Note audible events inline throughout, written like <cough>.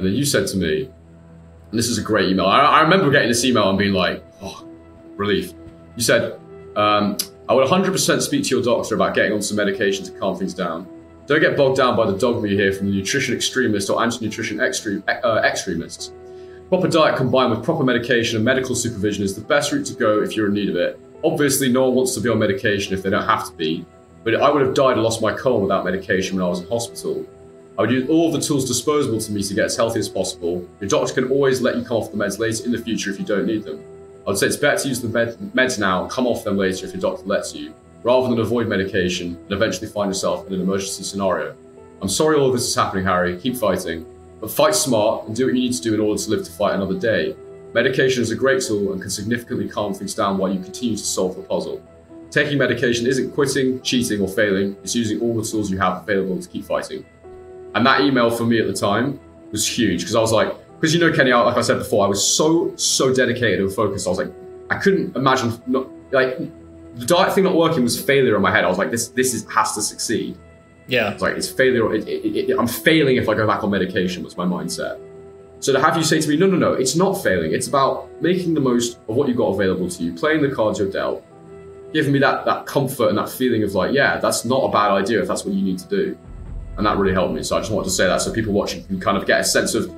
And then you said to me, and this is a great email. I, I remember getting this email and being like, oh, relief. You said, um, I would 100% speak to your doctor about getting on some medication to calm things down. Don't get bogged down by the dogma you hear from the nutrition extremists or anti-nutrition extre- uh, extremists. Proper diet combined with proper medication and medical supervision is the best route to go if you're in need of it. Obviously, no one wants to be on medication if they don't have to be, but I would have died and lost my colon without medication when I was in hospital. I would use all of the tools disposable to me to get as healthy as possible. Your doctor can always let you come off the meds later in the future if you don't need them. I would say it's better to use the med- meds now and come off them later if your doctor lets you, rather than avoid medication and eventually find yourself in an emergency scenario. I'm sorry all of this is happening, Harry. Keep fighting. But fight smart and do what you need to do in order to live to fight another day. Medication is a great tool and can significantly calm things down while you continue to solve the puzzle. Taking medication isn't quitting, cheating, or failing, it's using all the tools you have available to keep fighting. And that email for me at the time was huge because I was like, because you know, Kenny, like I said before, I was so, so dedicated and focused. I was like, I couldn't imagine, not, like, the diet thing not working was failure in my head. I was like, this, this is, has to succeed. Yeah. It's like, it's failure. It, it, it, I'm failing if I go back on medication, was my mindset. So to have you say to me, no, no, no, it's not failing. It's about making the most of what you've got available to you, playing the cards you're dealt, giving me that, that comfort and that feeling of like, yeah, that's not a bad idea if that's what you need to do. And that really helped me. So I just wanted to say that so people watching can kind of get a sense of,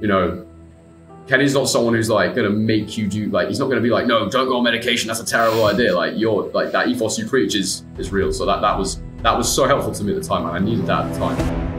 you know, Kenny's not someone who's like going to make you do, like, he's not going to be like, no, don't go on medication. That's a terrible idea. Like, you're, like, that ethos you preach is, is real. So that, that was, that was so helpful to me at the time. And I needed that at the time.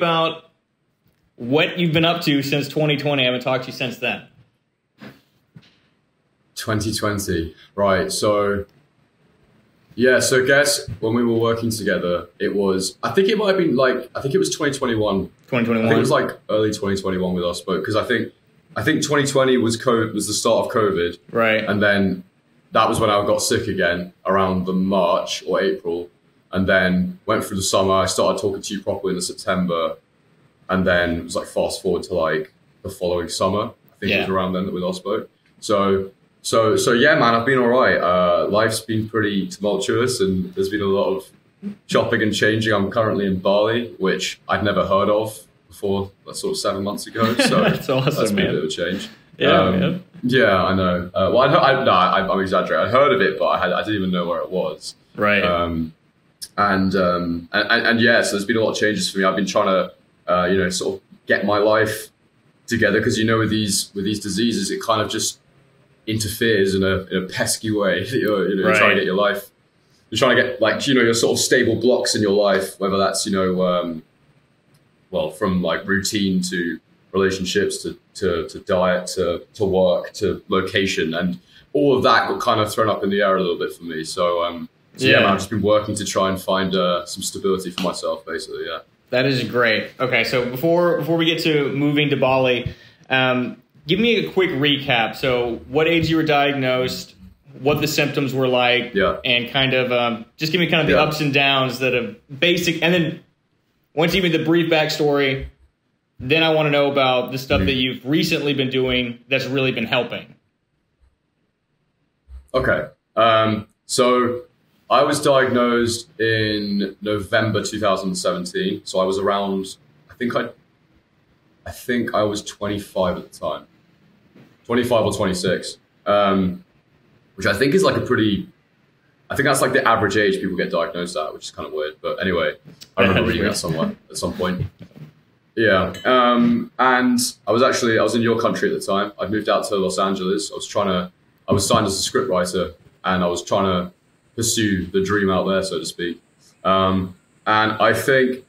About what you've been up to since 2020. I haven't talked to you since then. 2020, right. So, yeah, so guess when we were working together, it was, I think it might have been like, I think it was 2021. 2021. I think it was like early 2021 with us but because I think, I think 2020 was COVID, was the start of COVID. Right. And then that was when I got sick again around the March or April and then went through the summer. I started talking to you properly in the September, and then it was like fast forward to like the following summer. I think Yeah. it was around then that we last spoke. So, so, so yeah, man, I've been all right. Uh, life's been pretty tumultuous, and there's been a lot of chopping and changing. I'm currently in Bali, which I'd never heard of before, sort of seven months ago. <laughs> So That's awesome, that's been a bit of a change. Yeah, Um, man. Yeah, I know. Uh, well, I, I, no, I, I'm exaggerating. I heard of it, but I, had, I didn't even know where it was. Right. Um, and, um, and, and yeah, so there's been a lot of changes for me. I've been trying to, uh, you know, sort of get my life together because you know, with these with these diseases, it kind of just interferes in a in a pesky way. you're, <laughs> you know, you're trying to get your life. You're trying to get like you know your sort of stable blocks in your life, whether that's you know, um, well, from like routine to relationships to to, to diet to to work to location and all of that got kind of thrown up in the air a little bit for me. So um, so yeah, Yeah. man, I've just been working to try and find uh, some stability for myself, basically. Yeah. That is great. Okay, so before before we get to moving to Bali, um, give me a quick recap. So, what age you were diagnosed, what the symptoms were like, Yeah. and kind of um, just give me kind of the Yeah. ups and downs that have basic, and then once you give me the brief backstory, then I want to know about the stuff that you've recently been doing that's really been helping. Okay. Um, so I was diagnosed in November 2017. So I was around. I think I. I think I was 25 at the time. 25 or 26. Um, which I think is like a pretty. I think that's like the average age people get diagnosed at, which is kind of weird. But anyway, I remember reading that somewhere at some point. Yeah. Um, and I was actually I was in your country at the time. I'd moved out to Los Angeles. I was trying to I was signed as a scriptwriter and I was trying to pursue the dream out there, so to speak. Um, and I think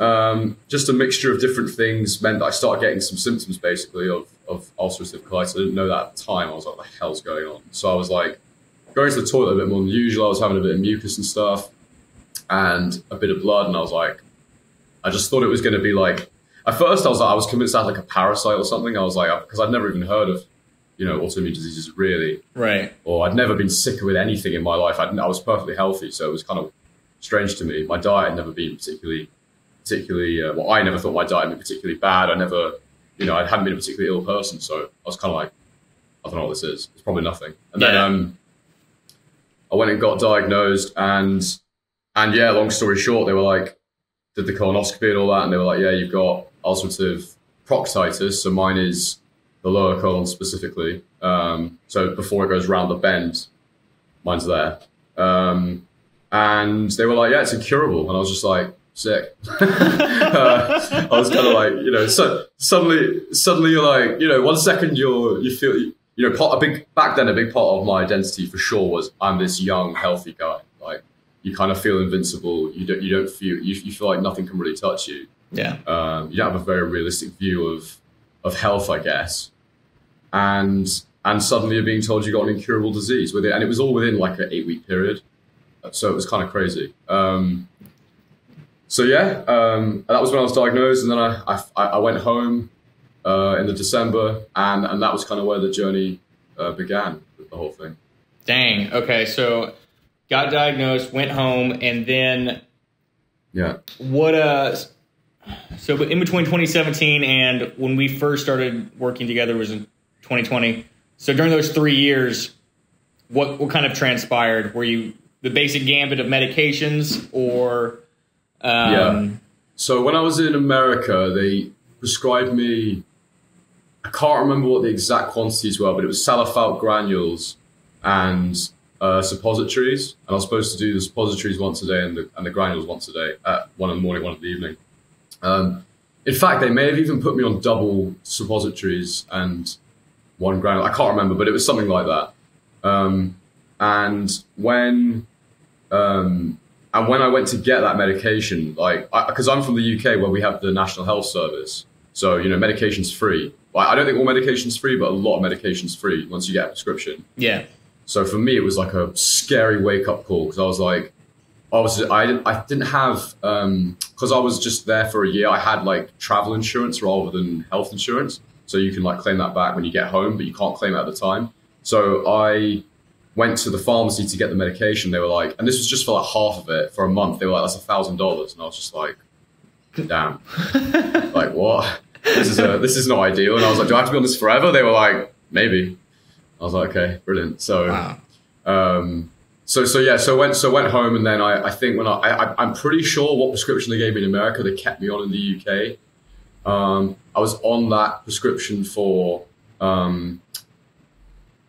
um, just a mixture of different things meant that I started getting some symptoms basically of, of ulcerative colitis. I didn't know that at the time. I was like, what the hell's going on? So I was like going to the toilet a bit more than usual. I was having a bit of mucus and stuff and a bit of blood. And I was like, I just thought it was going to be like, at first I was like, I was convinced I had like a parasite or something. I was like, because I'd never even heard of, you know, autoimmune diseases really. Right. Or I'd never been sick with anything in my life. I'd, I was perfectly healthy. So it was kind of strange to me. My diet had never been particularly particularly uh, well. I never thought my diet had been particularly bad. I never, you know, I hadn't been a particularly ill person, so I was kind of like, I don't know what this is. It's probably nothing. And then Yeah. um, I went and got diagnosed, and and yeah, long story short, they were like, did the colonoscopy and all that, and they were like, yeah, you've got ulcerative proctitis. So mine is the lower colon specifically. Um, so before it goes round the bend, mine's there. Um, and they were like, yeah, it's incurable. And I was just like, sick. <laughs> uh, I was kind of like, you know, so suddenly, suddenly you're like, you know, one second you're, you feel, you know, part, a big, back then a big part of my identity for sure was I'm this young, healthy guy. Like you kind of feel invincible. You don't, you don't feel, you, you feel like nothing can really touch you. Yeah. Um, you don't have a very realistic view of, of health, I guess. And, and suddenly you're being told you got an incurable disease with it. And it was all within like an eight week period. So it was kind of crazy. Um, so yeah, um, that was when I was diagnosed, and then I I, I went home uh, in the December, and and that was kind of where the journey uh, began with the whole thing. Dang. Okay. So got diagnosed, went home, and then Yeah, what? Uh, so but in between 2017 and when we first started working together was in 2020. So during those three years, what what kind of transpired? Were you the basic gambit of medications, or um, Yeah. So when I was in America, they prescribed me. I can't remember what the exact quantities were, but it was Salofalk granules and uh, suppositories, and I was supposed to do the suppositories once a day and the, and the granules once a day, at one in the morning, one in the evening. Um, in fact, they may have even put me on double suppositories and one granule. I can't remember, but it was something like that. Um, and when um, and when I went to get that medication, like because I'm from the UK where we have the National Health Service, so you know medication's free. Like, I don't think all medication's free, but a lot of medication's free once you get a prescription. yeah, So for me, it was like a scary wake up call because I was like, I was I didn't, I didn't have because I was just there for a year. I had like travel insurance rather than health insurance, so you can like claim that back when you get home, but you can't claim it at the time. So I went to the pharmacy to get the medication. They were like, and this was just for like half of it for a month. They were like, that's a thousand dollars, and I was just like, damn, <laughs> like what? This is a this is not ideal. And I was like, do I have to be on this forever? They were like, maybe. I was like, okay, brilliant. So. wow, Um, so so yeah, so went so went home, and then I, I think when I, I I'm pretty sure what prescription they gave me in America, they kept me on in the UK. Um, I was on that prescription for um,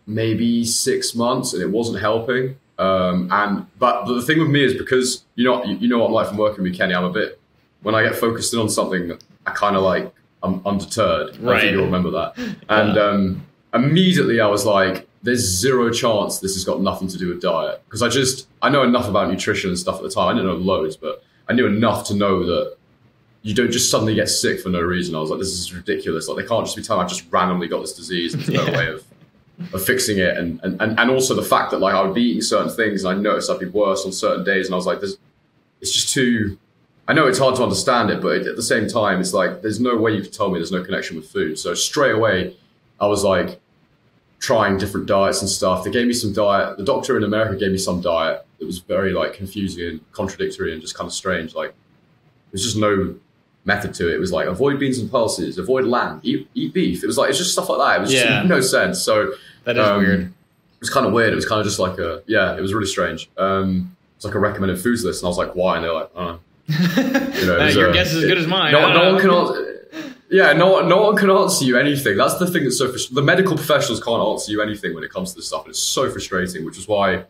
maybe six months, and it wasn't helping. Um, and but, but the thing with me is because you know you, you know what I'm like from working with Kenny, I'm a bit when I get focused in on something, I kind of like I'm undeterred. I Right. think you'll remember that. And um, immediately I was like, there's zero chance this has got nothing to do with diet because I just I know enough about nutrition and stuff at the time. I didn't know loads, but I knew enough to know that you don't just suddenly get sick for no reason. I was like, this is ridiculous. Like they can't just be telling I just randomly got this disease and there's no Yeah. way of of fixing it. And, and and and also the fact that like I would be eating certain things and I noticed I'd be worse on certain days, and I was like, this it's just too. I know it's hard to understand it, but at the same time, it's like there's no way you could tell me there's no connection with food. So straight away, I was like trying different diets and stuff. They gave me some diet. The doctor in America gave me some diet that was very like confusing and contradictory and just kind of strange. Like there's just no method to it. It was like avoid beans and pulses, avoid lamb, eat, eat beef. It was like it's just stuff like that. It was Yeah. just no sense. So that is um, weird. it was kind of weird. It was kind of just like a yeah. It was really strange. Um, it's like a recommended foods list, and I was like, why? And they're like, I don't know. <laughs> You know, Uh, your a- guess is as good as mine. No, no one can answer. Yeah, no, one- no one can answer you anything. That's the thing that's so the medical professionals can't answer you anything when it comes to this stuff, and it's so frustrating. Which is why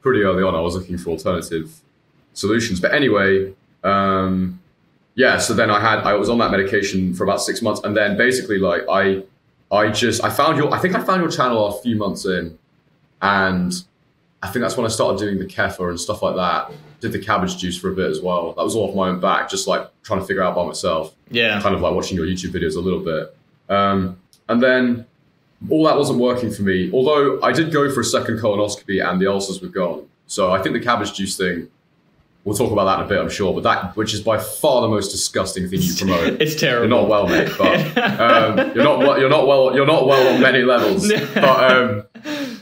pretty early on I was looking for alternative solutions. But anyway, um, yeah. So then I had I was on that medication for about six months, and then basically like I I just I found your I think I found your channel a few months in, and I think that's when I started doing the kefir and stuff like that. Did the cabbage juice for a bit as well. That was all off my own back, just like trying to figure out by myself. Yeah. Kind of like watching your YouTube videos a little bit. Um, and then all that wasn't working for me. Although I did go for a second colonoscopy and the ulcers were gone. So I think the cabbage juice thing, we'll talk about that in a bit, I'm sure. But that, which is by far the most disgusting thing you promote. <laughs> It's terrible. You're not well, mate. But um, you're not well. You're not well. You're not well on many levels. <laughs> But um,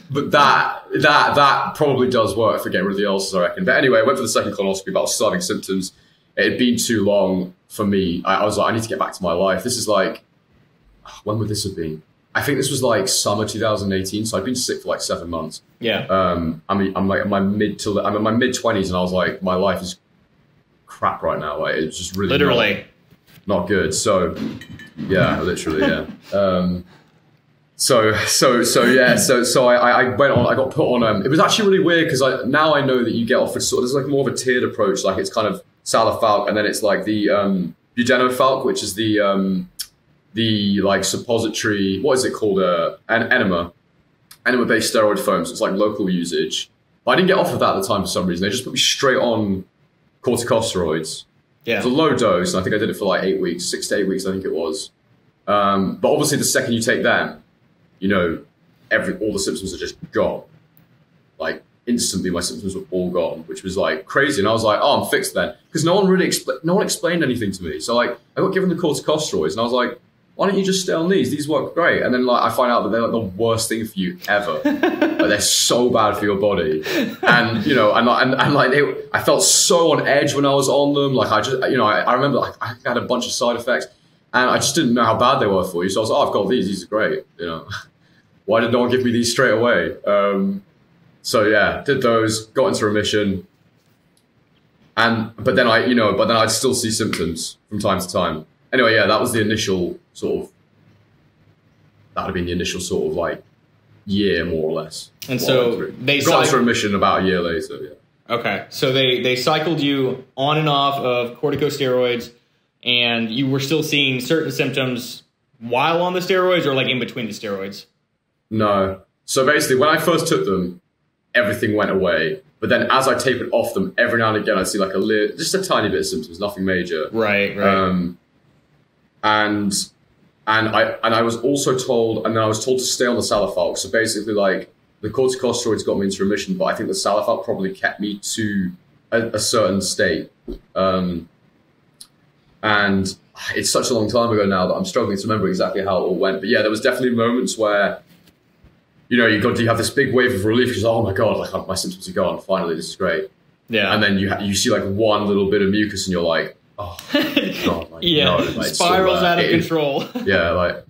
but that that that probably does work for getting rid of the ulcers, I reckon. But anyway, I went for the second colonoscopy, but I was starting symptoms. It had been too long for me. I, I was like, I need to get back to my life. This is like, when would this have been? I think this was like summer 2018. So I'd been sick for like seven months. Yeah. Um, I mean, I'm like in my mid to I'm in my mid 20s, and I was like, my life is crap right now. Like it's just really not- Literally. not good. So, yeah, literally, yeah. <laughs> Um, so, so, so, yeah. So, so I, I went on. I got put on. Um, it was actually really weird because I now I know that you get offered sort. Of there's like more of a tiered approach. Like it's kind of Salofalk, and then it's like the um, Budenofalk, which is the um, the like suppository. What is it called? Uh, an enema, enema-based steroid foams. So it's like local usage. But I didn't get offered that at the time for some reason. They just put me straight on corticosteroids. It Yeah. was a low dose, and I think I did it for like eight weeks, six to eight weeks, I think it was. Um, but obviously, the second you take them, you know, every all the symptoms are just gone. Like instantly, my symptoms were all gone, which was like crazy. And I was like, "Oh, I'm fixed then," because no one really expl- no one explained anything to me. So like, I got given the corticosteroids, and I was like, "Why don't you just stay on these? These work great." And then like, I find out that they're like the worst thing for you ever. <laughs> like, they're so bad for your body, and you know, and and, and like they, I felt so on edge when I was on them. Like I just, you know, I, I remember like I had a bunch of side effects, and I just didn't know how bad they were for you. So I was like, oh, I've got these. These are great. You know, <laughs> why did no one give me these straight away? Um, so yeah, did those, got into remission, and but then I, you know, but then I'd still see symptoms from time to time. Anyway, yeah, that was the initial sort of. That would have been the initial sort of like year, more or less. And so they got into remission about a year later. Yeah. Okay. So they they cycled you on and off of corticosteroids, and you were still seeing certain symptoms while on the steroids, or like in between the steroids. No. So basically, when I first took them, everything went away. But then as I tapered off them, every now and again, I'd see like a little, just a tiny bit of symptoms, nothing major. Right. Right. Um, and and I and I was also told, and then I was told to stay on the Salofalk. So basically, like the corticosteroids got me into remission, but I think the Salofalk probably kept me to a, a certain state. Um, and it's such a long time ago now that I'm struggling to remember exactly how it all went. But yeah, there was definitely moments where, you know, you got you have this big wave of relief because oh my god, like my symptoms are gone. Finally, this is great. yeah. And then you ha- you see like one little bit of mucus, and you're like, oh <laughs> god, like, yeah. no, like, spirals out of It- control. <laughs> yeah, like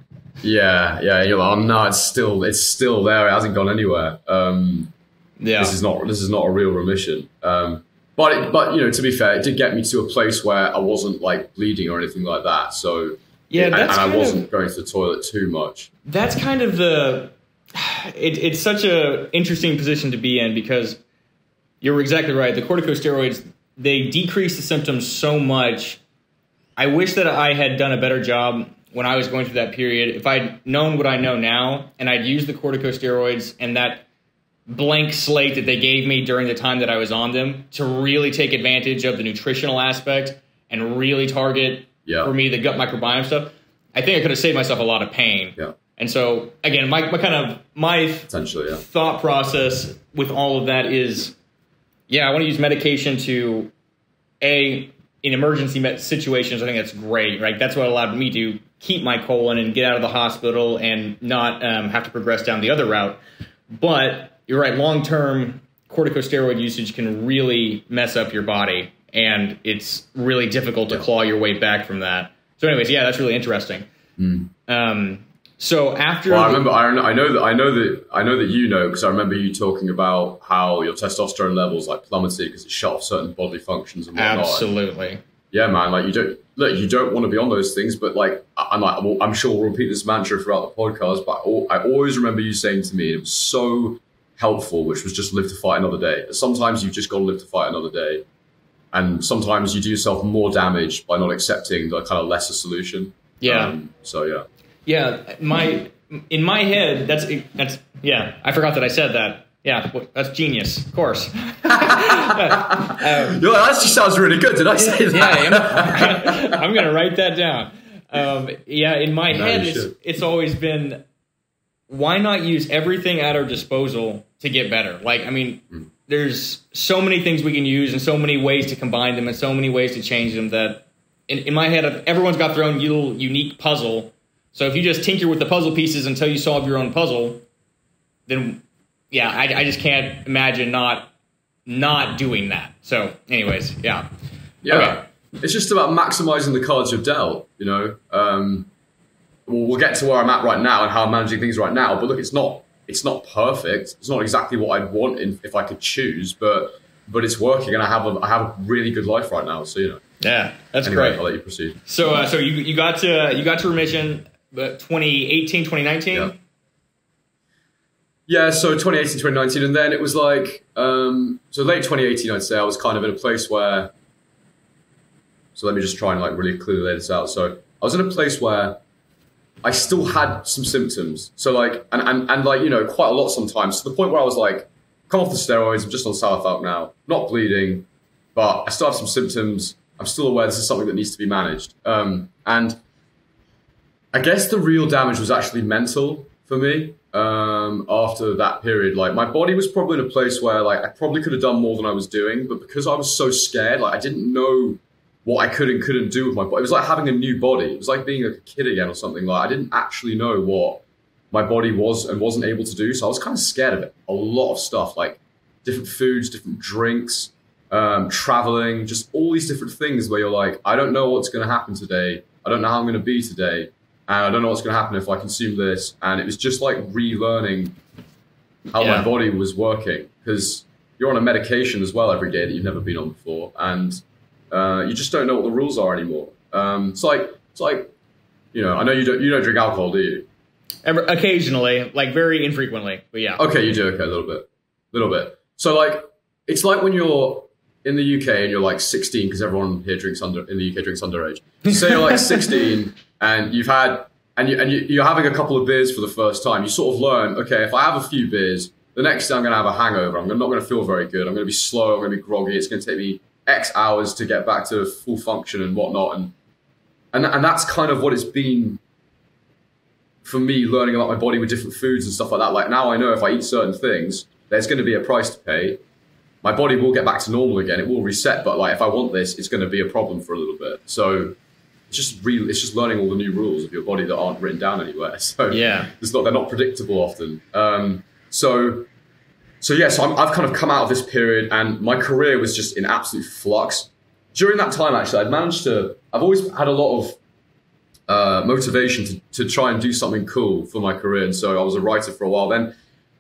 yeah, yeah. You're like, oh no, it's still it's still there. It hasn't gone anywhere. Um, yeah. This is not this is not a real remission. Um, but it, but you know, to be fair, it did get me to a place where I wasn't like bleeding or anything like that. So Yeah, and, that's and I wasn't going to the toilet too much. that's kind of the <sighs> it, it's such a interesting position to be in because you're exactly right the corticosteroids they decrease the symptoms so much i wish that i had done a better job when i was going through that period if i'd known what i know now and i'd used the corticosteroids and that blank slate that they gave me during the time that i was on them to really take advantage of the nutritional aspect and really target Yeah. for me the gut microbiome stuff i think i could have saved myself a lot of pain Yeah, and so again, my, my kind of my essentially Yeah. thought process with all of that is, yeah, I want to use medication to a in emergency met situations. I think that's great, right? That's what allowed me to keep my colon and get out of the hospital and not um, have to progress down the other route. But you're right, long term corticosteroid usage can really mess up your body, and it's really difficult to claw your way back from that. So, anyways, yeah, that's really interesting. Um, so after Well, I remember. I know, I know that. I know that. I know that you know because I remember you talking about how your testosterone levels like plummeted because it shut off certain bodily functions and whatnot. absolutely. yeah, man, like you don't look, you don't want to be on those things, but like I- I'm like, I'm sure we'll repeat this mantra throughout the podcast, but I, I always remember you saying to me, it was so helpful, which was just live to fight another day. Sometimes you've just got to live to fight another day, and sometimes you do yourself more damage by not accepting the kind of lesser solution. Yeah. Um, so yeah, Yeah, my in my head, that's that's yeah. I forgot that I said that. Yeah, well, that's genius, of course. <laughs> um, Yo, that actually sounds really good. Did I say that? yeah, I'm, <laughs> I'm gonna write that down. Um, yeah, in my No, head, it's it's always been why not use everything at our disposal to get better? Like, I mean, Hmm. there's so many things we can use and so many ways to combine them and so many ways to change them that in, in my head, everyone's got their own little unique puzzle. So if you just tinker with the puzzle pieces until you solve your own puzzle, then yeah, I, I just can't imagine not not doing that. So, anyways, yeah. Yeah. Okay. It's just about maximizing the cards you're dealt, you know. Um, well, we'll get to where I'm at right now and how I'm managing things right now. But look, it's not it's not perfect. It's not exactly what I'd want in, if I could choose, but but it's working, and I have a I have a really good life right now. So you know. Yeah, that's Anyway, great. I'll let you proceed. So, uh, so you you got to you got to remission, uh, 2018, 2019. Yeah. Yeah, so 2018, 2019, and then it was like, um, so late 2018, I'd say I was kind of in a place where, so let me just try and like really clearly lay this out. So I was in a place where I still had some symptoms. So like, and, and, and like, you know, quite a lot sometimes to the point where I was like, come off the steroids, I'm just on South Up now, not bleeding, but I still have some symptoms. I'm still aware this is something that needs to be managed. Um, and I guess the real damage was actually mental for me um, after that period. Like my body was probably in a place where like I probably could have done more than I was doing, but because I was so scared, like I didn't know what I could and couldn't do with my body. It was like having a new body. It was like being a kid again or something. Like I didn't actually know what my body was and wasn't able to do. So I was kind of scared of it. A lot of stuff, like different foods, different drinks, um, traveling, just all these different things where you're like, I don't know what's going to happen today. I don't know how I'm going to be today. And I don't know what's going to happen if I consume this. And it was just like relearning how Yeah. my body was working because you're on a medication as well every day that you've never been on before. And uh, you just don't know what the rules are anymore. Um, it's like, it's like, you know, I know you don't, you don't drink alcohol, do you? Ever, occasionally, like very infrequently, but yeah. Okay, you do. Okay, a little bit, A little bit. So like, it's like when you're in the UK and you're like 16 because everyone here drinks under in the UK drinks underage. So say you're like <laughs> 16 and you've had and you and you, you're having a couple of beers for the first time. You sort of learn, okay, if I have a few beers, the next day I'm going to have a hangover. I'm not going to feel very good. I'm going to be slow. I'm going to be groggy. It's going to take me X hours to get back to full function and whatnot. And and and that's kind of what it's been for me learning about my body with different foods and stuff like that. Like now I know if I eat certain things, there's going to be a price to pay. My body will get back to normal again. It will reset, but like if I want this, it's going to be a problem for a little bit. So it's just real. It's just learning all the new rules of your body that aren't written down anywhere. <laughs> So Yeah. it's not they're not predictable often. Um, so so yeah, so I'm, I've kind of come out of this period, and my career was just in absolute flux. During that time, actually, I'd managed to. I've always had a lot of uh, motivation to, to try and do something cool for my career, and so I was a writer for a while. Then,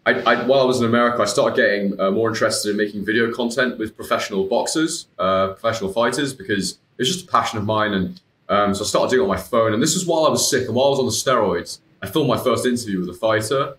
I, I, while I was in America, I started getting uh, more interested in making video content with professional boxers, uh, professional fighters, because it was just a passion of mine. And um, so I started doing it on my phone. And this was while I was sick and while I was on the steroids. I filmed my first interview with a fighter.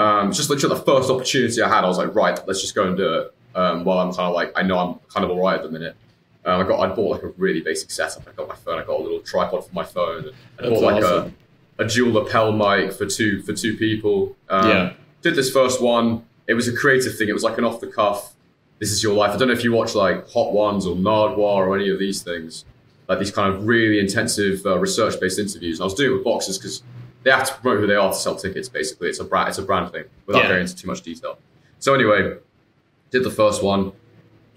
Um, just literally the first opportunity I had, I was like, right, let's just go and do it. Um, while I'm kind of like, I know I'm kind of all right at the minute. Um, I got, I bought like a really basic setup. I got my phone. I got a little tripod for my phone. And I bought like awesome. a, a dual lapel mic for two for two people. Um, Yeah. Did this first one. It was a creative thing. It was like an off the cuff. This is your life. I don't know if you watch like Hot Ones or Nardwuar or any of these things, like these kind of really intensive uh, research based interviews. And I was doing it with boxers because they have to promote who they are to sell tickets. Basically, it's a brand. It's a brand thing without Yeah. going into too much detail. So anyway, did the first one.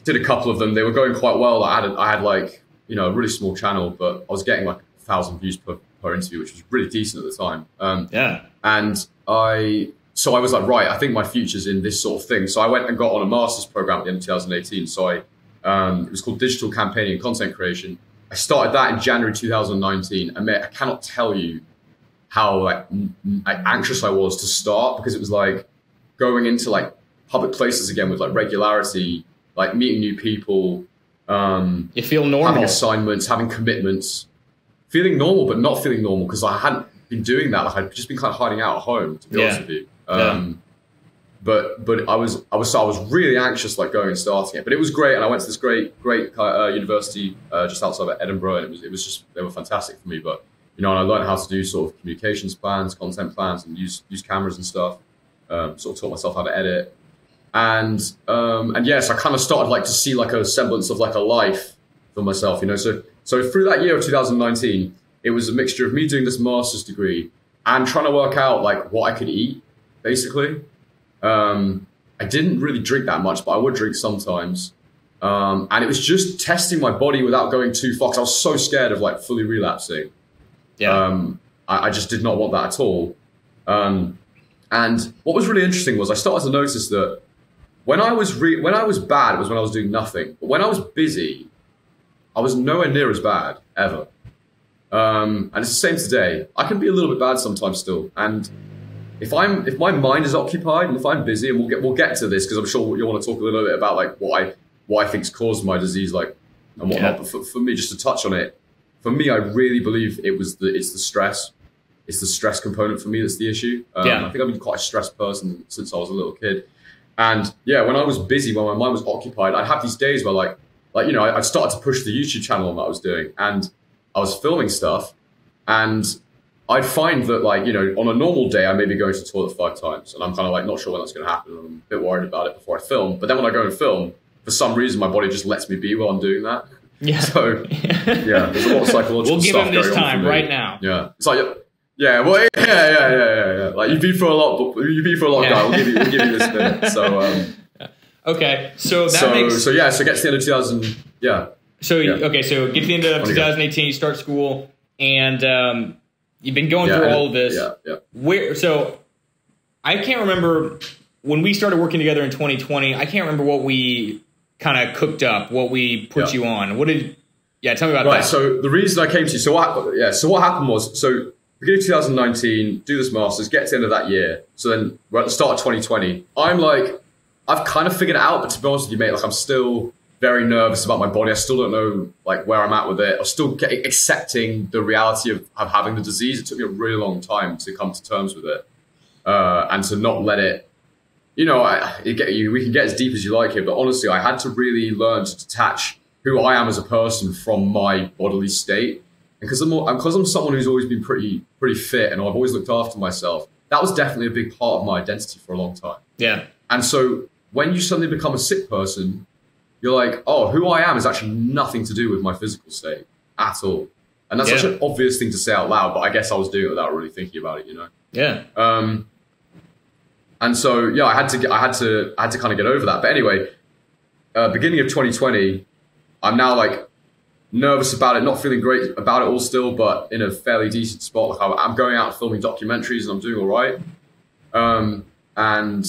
Did a couple of them. They were going quite well. I had a, I had like you know a really small channel, but I was getting like a thousand views per, per interview, which was really decent at the time. Um, Yeah. and I so I was like, right, I think my future's in this sort of thing. So I went and got on a master's program at the end of 2018. So I um, it was called Digital Campaigning and Content Creation. I started that in January 2019. And mate, I cannot tell you how like, anxious I was to start because it was like going into like public places again with like regularity, like meeting new people, um, You feel normal. having assignments, having commitments, feeling normal but not feeling normal because I hadn't been doing that. Like I'd just been kind of hiding out at home, to be Yeah. honest with you. Um, But but I was I was so I was really anxious like going and starting it. But it was great, and I went to this great great uh, university uh, just outside of Edinburgh, and it was it was just they were fantastic for me. But you know, and I learned how to do sort of communications plans, content plans, and use use cameras and stuff. Um, sort of taught myself how to edit. and um, and yes, I kind of started like to see like a semblance of like a life for myself, you know. So so through that year of 2019, it was a mixture of me doing this master's degree and trying to work out like what I could eat, basically. Um, I didn't really drink that much, but I would drink sometimes. Um, and it was just testing my body without going too far. I was so scared of like fully relapsing. Yeah. Um, I, I, just did not want that at all. Um, and what was really interesting was I started to notice that when I was re- when I was bad it was when I was doing nothing. But when I was busy, I was nowhere near as bad ever. Um, and it's the same today. I can be a little bit bad sometimes still. And if I'm if my mind is occupied and if I'm busy, and we'll get we'll get to this because I'm sure you want to talk a little bit about like what I what I think's caused my disease, like and whatnot. Yeah. But for, for me, just to touch on it, for me, I really believe it was the it's the stress. It's the stress component for me that's the issue. Um, yeah. I think I've been quite a stressed person since I was a little kid. And yeah, when I was busy, when my mind was occupied, I'd have these days where like, like you know, I, I started to push the YouTube channel that I was doing, and I was filming stuff, and I'd find that like you know, on a normal day, I may be going to the toilet five times, and I'm kind of like not sure when that's going to happen. I'm a bit worried about it before I film. But then when I go and film, for some reason, my body just lets me be while I'm doing that. Yeah. So <laughs> yeah, there's a lot of psychological we'll give stuff him this time right now. Yeah, it's like yeah, well, <laughs> yeah, yeah, yeah, yeah, yeah. Like you've been for a lot, you've been for a lot, yeah. guy. We'll give you, we'll give you this minute. <laughs> So, um, okay, so that so, makes so yeah. So get to the end of 2000. Yeah. So yeah. okay, so get to the end of 2018, you start school, and um, you've been going yeah, through all of this. Yeah, yeah. Where so I can't remember when we started working together in 2020. I can't remember what we kind of cooked up, what we put yeah. you on. What did? Yeah, tell me about right, that. So the reason I came to you, so what? Yeah, so what happened was, so beginning of 2019, do this masters, get to the end of that year. So then we're at the start of 2020. I'm like, I've kind of figured it out, but to be honest with you, mate, like I'm still very nervous about my body. I still don't know like where I'm at with it. I'm still getting, accepting the reality of, of having the disease. It took me a really long time to come to terms with it uh, and to not let it. You know, I, get, you, we can get as deep as you like here, but honestly, I had to really learn to detach who I am as a person from my bodily state because I'm because I'm someone who's always been pretty pretty fit and I've always looked after myself. That was definitely a big part of my identity for a long time. Yeah. And so when you suddenly become a sick person, you're like, oh, who I am is actually nothing to do with my physical state at all. And that's yeah. such an obvious thing to say out loud, but I guess I was doing it without really thinking about it, you know. Yeah. Um. And so yeah, I had to get, I had to I had to kind of get over that. But anyway, uh, beginning of 2020, I'm now like nervous about it, not feeling great about it all still, but in a fairly decent spot. Like I'm going out filming documentaries and I'm doing all right. Um, and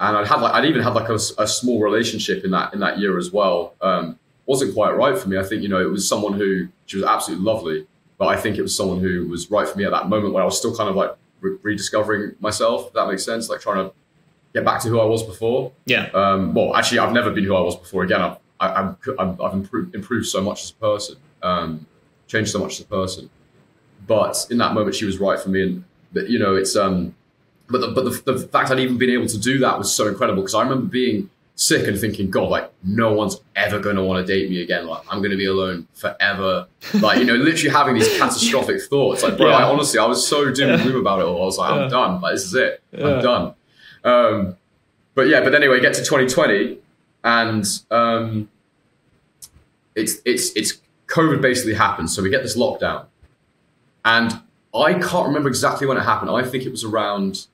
and I'd had like I'd even had like a, a, small relationship in that in that year as well. Um, wasn't quite right for me. I think you know it was someone who she was absolutely lovely, but I think it was someone who was right for me at that moment where I was still kind of like re- rediscovering myself. If that makes sense, like trying to get back to who I was before. Yeah. Um, well, actually, I've never been who I was before. Again, I've I, I've, I've improved, improved so much as a person, um, changed so much as a person. But in that moment, she was right for me, and but, you know, it's um, but the, but the, the fact I'd even been able to do that was so incredible because I remember being sick and thinking, God, like no one's ever going to want to date me again. Like I'm going to be alone forever. <laughs> Like you know, literally having these catastrophic <laughs> thoughts. Like, bro, yeah. I, honestly, I was so doom and gloom about it all. I was like, I'm yeah. done. Like this is it. Yeah. I'm done. Um, but yeah, but anyway, get to 2020 and um, it's it's it's COVID basically happened. So we get this lockdown, and I can't remember exactly when it happened. I think it was around.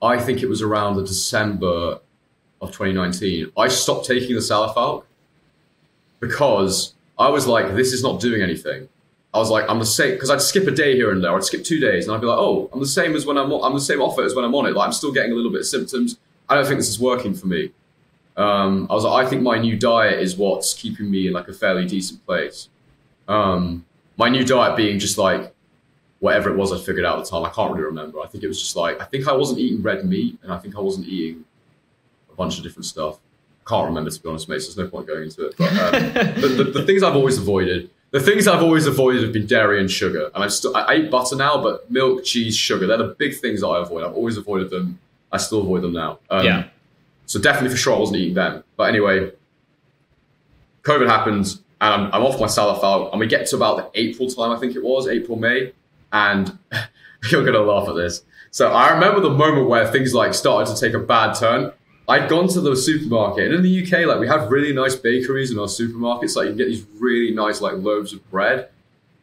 I think it was around the December of 2019. I stopped taking the Salofalk because I was like, this is not doing anything. I was like, I'm the same because I'd skip a day here and there. I'd skip two days, and I'd be like, oh, I'm the same as when I'm. I'm the same off it as when I'm on it. Like I'm still getting a little bit of symptoms. I don't think this is working for me. Um, I was like, I think my new diet is what's keeping me in like a fairly decent place. Um, my new diet being just like whatever it was I figured out at the time. I can't really remember. I think it was just like I think I wasn't eating red meat, and I think I wasn't eating bunch of different stuff. I can't remember to be honest, mate. So there's no point going into it. But um, <laughs> the, the, the, things I've always avoided, the things I've always avoided have been dairy and sugar. And I'm still I eat butter now, but milk, cheese, sugar, they're the big things that I avoid. I've always avoided them. I still avoid them now. Um, yeah. So definitely for sure I wasn't eating them. But anyway, COVID happens and I'm, I'm off my Salofalk and we get to about the April time, I think it was, April, May. And <laughs> you're going to laugh at this. So I remember the moment where things like started to take a bad turn. I'd gone to the supermarket, and in the UK, like we have really nice bakeries in our supermarkets. Like you can get these really nice like loaves of bread,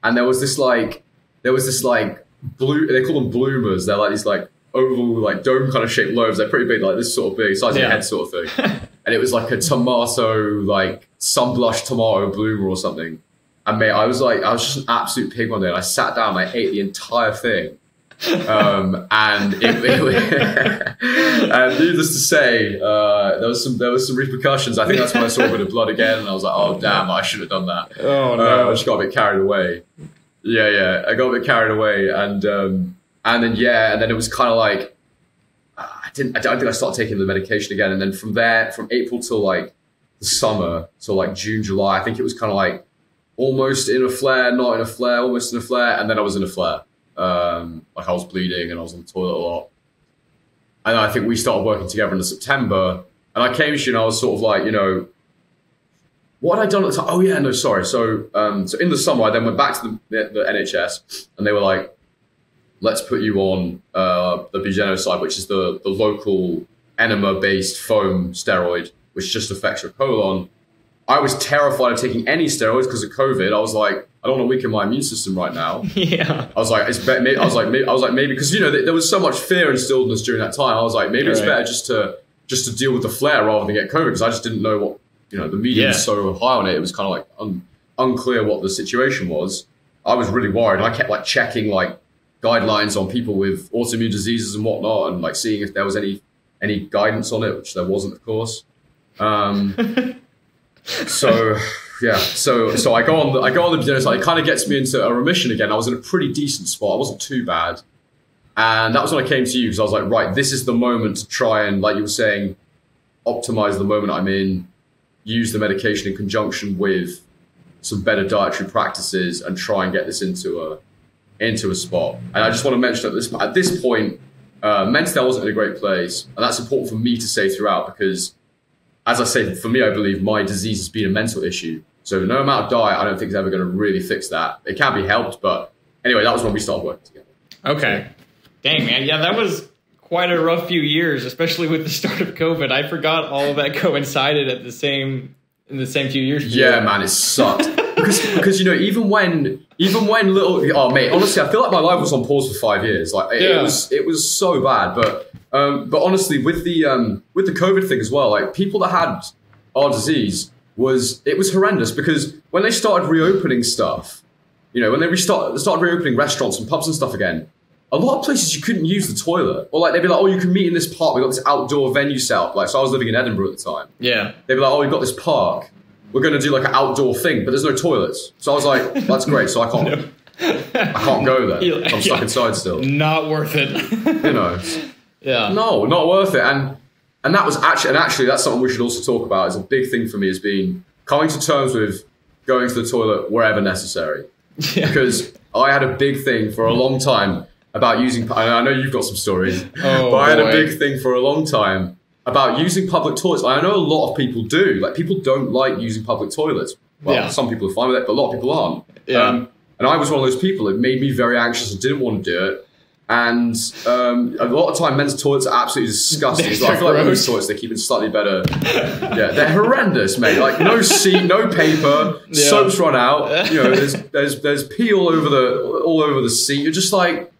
and there was this like there was this like blue. They call them bloomers. They're like these like oval like dome kind of shaped loaves. They're pretty big, like this sort of big, size of Yeah. your head sort of thing. <laughs> and it was like a tomato like sun blush tomato bloomer or something. And mate, I was like, I was just an absolute pig one day. And I sat down, and I ate the entire thing. Um, and it, it <laughs> and needless to say, uh, there was some there was some repercussions. I think that's when I saw a bit of blood again, and I was like, oh damn, I should have done that. Oh Uh, I just got a bit carried away. Yeah, yeah, I got a bit carried away, and um, and then yeah, and then it was kind of like uh, I didn't. I don't think I started taking the medication again, and then from there, from April till like the summer, till like June, July, I think it was kind of like almost in a flare, not in a flare, almost in a flare, and then I was in a flare. Um, like I was bleeding and I was on the toilet a lot. And I think we started working together in September, and I came to you and I was sort of like, you know, what had I done at the time? Oh yeah, no, sorry. So, um, so in the summer, I then went back to the, the, NHS, and they were like, "Let's put you on uh, the budesonide, which is the the local enema-based foam steroid, which just affects your colon." I was terrified of taking any steroids because of COVID. I was like, I don't want to weaken my immune system right now. <laughs> yeah. I was like, it's better. I was like, maybe, I was like, maybe because you know there was so much fear instilled in us during that time. I was like, maybe it's Right. better just to just to deal with the flare rather than get COVID because I just didn't know what you know. The media was so high on it; it was kind of like un, unclear what the situation was. I was really worried, I kept like checking like guidelines on people with autoimmune diseases and whatnot, and like seeing if there was any any guidance on it, which there wasn't, of course. Um, <laughs> so yeah, so so I go on the, I go on the budesonide. It kind of gets me into a remission again. I was in a pretty decent spot. I wasn't too bad, and that was when I came to you because I was like, right, this is the moment to try and, like you were saying, optimize the moment I'm in, use the medication in conjunction with some better dietary practices, and try and get this into a into a spot. And I just want to mention at this at this point, uh, wasn't in a great place, and that's important for me to say throughout because as I said, for me, I believe my disease has been a mental issue. So no amount of diet, I don't think is ever going to really fix that. It can be helped, but anyway, that was when we started working together. Okay. Dang, man. Yeah, that was quite a rough few years, especially with the start of COVID. I forgot all of that coincided at the same in the same few years. Yeah, man, it sucked <laughs> because because you know even when even when little oh mate, honestly, I feel like my life was on pause for five years. Like it, it was it was so bad, but um, but honestly, with the um, with the COVID thing as well, like people that had our disease was it was horrendous because when they started reopening stuff, you know, when they restart started reopening restaurants and pubs and stuff again. A lot of places you couldn't use the toilet, or like they'd be like, "Oh, you can meet in this park. We got this outdoor venue set up." Like, so I was living in Edinburgh at the time Yeah. they'd be like, "Oh, we've got this park. We're going to do like an outdoor thing, but there's no toilets." So I was like, <laughs> "That's great." So I can't, I can't go there. <laughs> I'm stuck inside still. Not worth it. You know, <laughs> yeah. no, not worth it. And and that was actually, and actually, that's something we should also talk about. It's a big thing for me has been coming to terms with going to the toilet wherever necessary. <laughs> Yeah. Because I had a big thing for a long time about using. I know you've got some stories, <laughs> Oh, but I had a big thing for a long time about using public toilets. I know a lot of people do. Like people don't like using public toilets. Well, Yeah. some people are fine with it, but a lot of people aren't. Yeah. Um, and I was one of those people. It made me very anxious and didn't want to do it. And um, a lot of time, men's toilets are absolutely disgusting. <laughs> They're So I feel like women's toilets they keep it slightly better. Yeah, they're horrendous, mate. Like no seat, no paper, Yeah. soap's run out. You know, there's <laughs> there's there's pee all over the all over the seat. You're just like,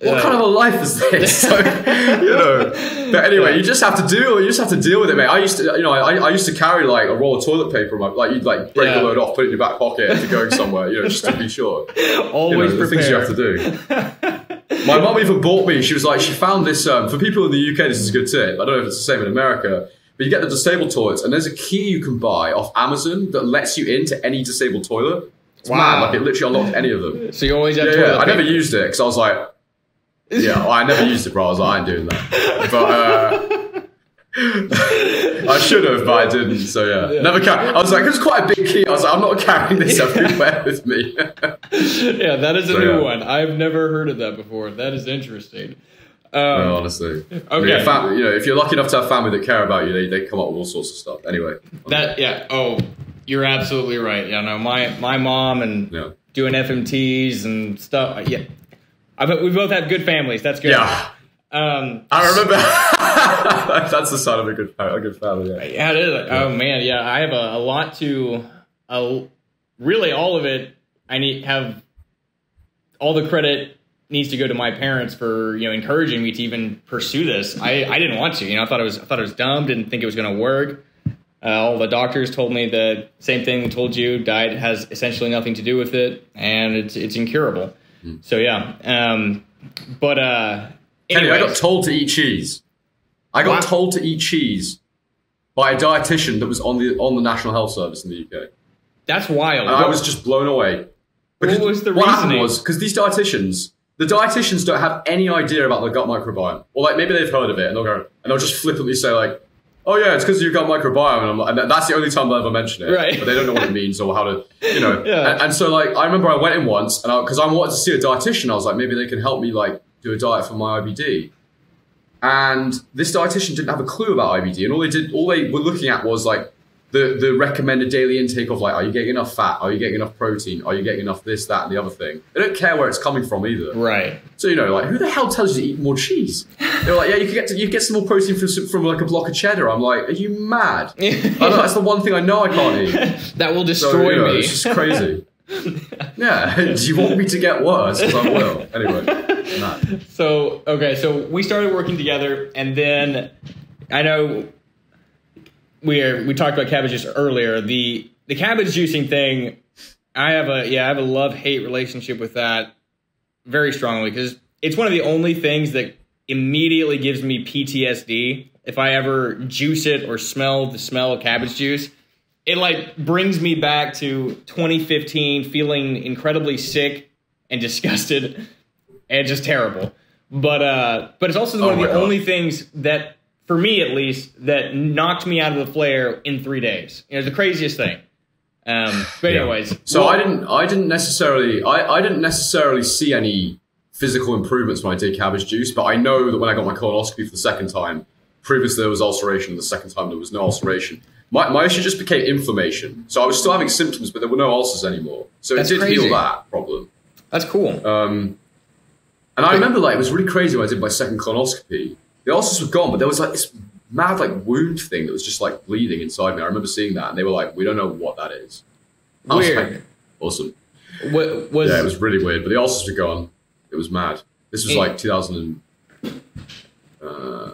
what Yeah. kind of a life is this? <laughs> So, you know. But anyway, you just have to deal. You just have to deal with it, mate. I used to, you know, I, I used to carry like a roll of toilet paper. in my- Like you'd like break Yeah. the load off, put it in your back pocket if you're going somewhere. You know, just to be sure. You Always know, the things you have to do. My mum even bought me. She was like, she found this um, for people in the UK. This is a good tip. I don't know if it's the same in America, but you get the disabled toilets, and there's a key you can buy off Amazon that lets you into any disabled toilet. It's Wow. mad. Like it literally unlocked any of them. So you always have Yeah, toilet yeah. I never used it because I was like, <laughs> yeah, well, I never used it, bro. I was like, I ain't doing that. But uh, <laughs> I should have, but I didn't. So yeah, never. Car- I was like, it's quite a big key. I was like, I'm not carrying this everywhere with me. <laughs> yeah, that is a So, new yeah. one. I've never heard of that before. That is interesting. Um, No, honestly. Okay. Yeah, fam- you know, if you're lucky enough to have family that care about you, they, they come up with all sorts of stuff. Anyway. That yeah. Oh, you're absolutely right. Yeah, no, my my mom and Yeah. doing FMTs and stuff. Yeah, I bet we both have good families. That's good. Yeah. Um, I remember. <laughs> <laughs> That's the sign of a good a good family. Yeah. yeah, it is. Oh man, yeah. I have a, a lot to. Uh, really, all of it. I need have all the credit needs to go to my parents for you know encouraging me to even pursue this. I, I didn't want to. You know, I thought it was I thought it was dumb. Didn't think it was going to work. Uh, all the doctors told me the same thing they told you. Diet has essentially nothing to do with it, and it's it's incurable. Hmm. So yeah. Um, but uh, Kenny, I got told to eat cheese. I got Wow. told to eat cheese by a dietitian that was on the on the National Health Service in the UK. that's wild. And I was just blown away. What was the what happened was because these dietitians, the dietitians don't have any idea about the gut microbiome, or like maybe they've heard of it and they'll go and they'll just flippantly say like, "Oh yeah, it's because of your gut microbiome," and, I'm like, and that's the only time they'll ever mention it. Right. But they don't know what it means or how to, you know. <laughs> Yeah. and, and so like I remember I went in once and because I, wanted to see a dietitian, I was like, maybe they can help me like do a diet for my IBD. And this dietitian didn't have a clue about IBD, and all they did, all they were looking at was like the the recommended daily intake of like, are you getting enough fat? Are you getting enough protein? Are you getting enough this, that, and the other thing? They don't care where it's coming from either. right. So you know, like, who the hell tells you to eat more cheese? They're like, yeah, you can get to, you get some more protein from from like a block of cheddar. I'm like, are you mad? <laughs> I know that's the one thing I know I can't eat. <laughs> that will So, destroy you know, me. It's just crazy. <laughs> <laughs> yeah, do you want me to get worse? Because I will. Anyway. So okay, so we started working together, and then I know we are, we talked about cabbage earlier. The the cabbage juicing thing, I have a yeah, I have a love hate relationship with that very strongly because it's one of the only things that immediately gives me PTSD if I ever juice it or smell the smell of cabbage juice. It like brings me back to 2015, feeling incredibly sick and disgusted and just terrible. But uh, but it's also one Oh of the God. only things that, for me at least, that knocked me out of the flare in three days. You know, the craziest thing. Um, but Yeah. anyways, So well, I didn't I didn't necessarily I, I didn't necessarily see any physical improvements when I did cabbage juice, but I know that when I got my colonoscopy for the second time, previously there was ulceration, the second time there was no ulceration. My, my issue just became inflammation. So I was still having symptoms, but there were no ulcers anymore. So That's it did crazy. heal that problem. that's cool. Um, and I remember like it was really crazy when I did my second colonoscopy. The ulcers were gone, but there was like this mad like wound thing that was just like bleeding inside me. I remember seeing that, and they were like, "We don't know what that is." I Weird. like, awesome. What was Yeah, it was really weird, but the ulcers were gone. It was mad. This was like 2000, and, uh,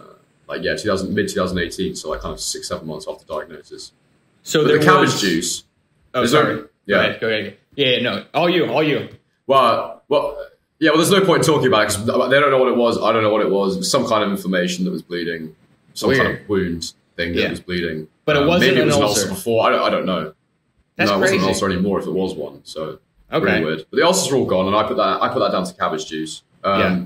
like yeah, 2000 mid 2018, so like kind of six seven months after diagnosis. so there the cabbage was, juice. Oh, sorry. no- Go yeah. ahead. Go ahead. Yeah, yeah, no, all you, all you. Well, well, yeah. Well, there's no point talking about it because they don't know what it was. I don't know what it was. It was some kind of inflammation that was bleeding, some kind of wound thing that was bleeding. But it Um, wasn't maybe it an was an ulcer. ulcer before. I don't. I don't know. That's no, it wasn't an ulcer anymore. If it was one, so Okay. really weird. But the ulcers are all gone, and I put that I put that down to cabbage juice. Um, Yeah.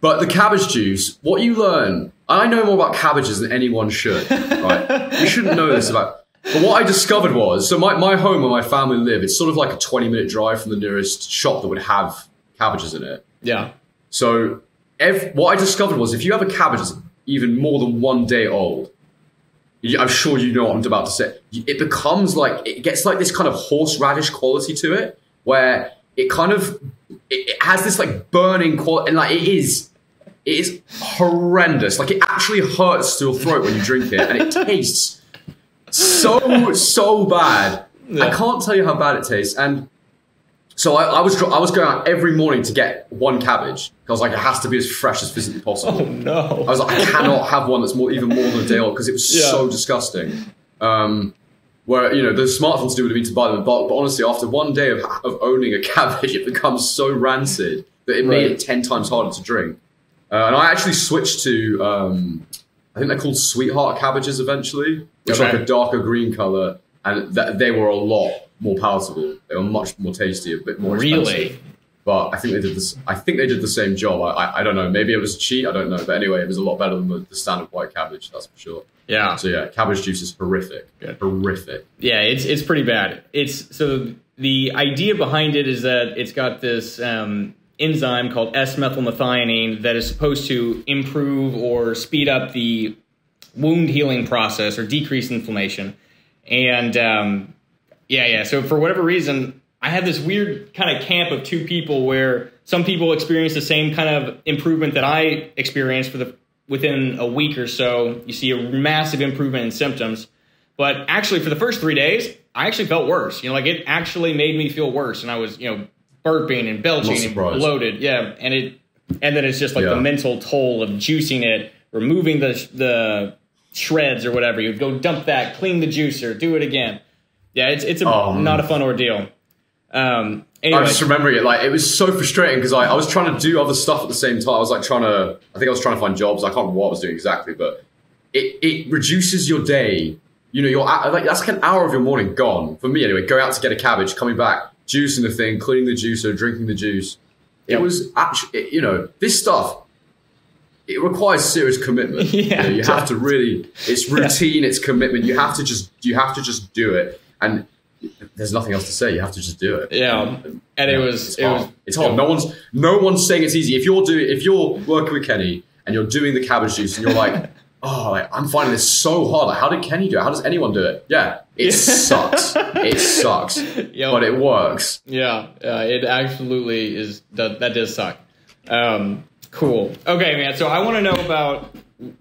But the cabbage juice, what you learn, I know more about cabbages than anyone should. <laughs> Right? you shouldn't know this about. But what I discovered was, so my, my home where my family live, it's sort of like a 20 minute drive from the nearest shop that would have cabbages in it. Yeah. So ev- what I discovered was if you have a cabbage that's even more than one day old, I'm sure you know what I'm about to say. It becomes like it gets like this kind of horseradish quality to it, where it kind of it, it has this like burning quality, and like it is it is horrendous. Like it actually hurts to your throat when you drink it, and it <laughs> tastes so so bad. I can't tell you how bad it tastes, and so I, I was I was going out every morning to get one cabbage. I was like, it has to be as fresh as physically possible. Oh no. I was like, I cannot have one that's more even more than a day old because it was Yeah. so disgusting. Um, where you know the smart thing to do would have been to buy them in bulk, but honestly, after one day of, of owning a <laughs> cabbage, it becomes so rancid that it made Right. it ten times harder to drink. Uh, and I actually switched to um, I think they're called sweetheart cabbages eventually, which are like a darker green color, and th- they were a lot more palatable. They were much more tasty, a bit more expensive. Really? But I think they did this. I think they did the same job. I, I, I don't know. Maybe it was a cheat. I don't know. But anyway, it was a lot better than the, the standard white cabbage. That's for sure. Yeah. So yeah, cabbage juice is horrific. Good. Horrific. Yeah, it's it's pretty bad. It's so the idea behind it is that it's got this um, enzyme called S-methylmethionine that is supposed to improve or speed up the wound healing process or decrease inflammation. And um, yeah, yeah. So for whatever reason, I had this weird kind of camp of two people where some people experience the same kind of improvement that I experienced for the within a week or so. You see a massive improvement in symptoms, but actually for the first three days, I actually felt worse. You know, like it actually made me feel worse, and I was you know burping and belching and bloated. Yeah, and it and then it's just like yeah. the mental toll of juicing it, removing the the shreds or whatever. You'd go dump that, clean the juicer, do it again. Yeah, it's it's a, oh, not a fun ordeal. Um, anyway. I just remembering it like it was so frustrating because I, I was trying to do other stuff at the same time. I was like trying to, I think I was trying to find jobs. I can't remember what I was doing exactly, but it, it reduces your day. You know, you're like that's like an hour of your morning gone for me anyway. Go out to get a cabbage, coming back, juicing the thing, cleaning the juicer, drinking the juice. It yep. was actually, you know, this stuff. It requires serious commitment. <laughs> Yeah, you, know, you have to really. It's routine. Yeah. It's commitment. You have to just. You have to just do it. And there's nothing else to say. You have to just do it. Yeah, and, and it was it's hard. was it's hard. No one's no one's saying it's easy. If you're doing if you're working with Kenny and you're doing the cabbage juice and you're like, oh, like, I'm finding this so hard. Like, how did Kenny do it? How does anyone do it? Yeah, it <laughs> sucks. It sucks, yep. but it works. Yeah, uh, it absolutely is. That, that does suck. Um, cool. Okay, man. So I want to know about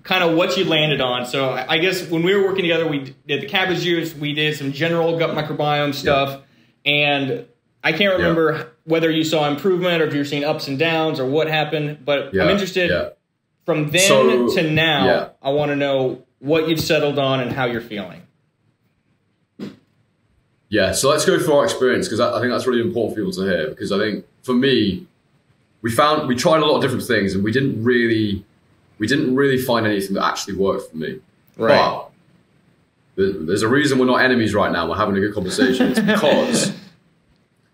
kind of what you landed on. So I guess when we were working together, we did the cabbage juice, we did some general gut microbiome stuff, yeah. and I can't remember yeah. whether you saw improvement or if you're seeing ups and downs or what happened. But yeah. I'm interested from then so, to now. I want to know what you've settled on and how you're feeling. Yeah, so let's go through our experience because I, I think that's really important for people to hear. Because I think for me, we found we tried a lot of different things and we didn't really we didn't really find anything that actually worked for me. Right. But there's a reason we're not enemies right now. We're having a good conversation. It's <laughs> because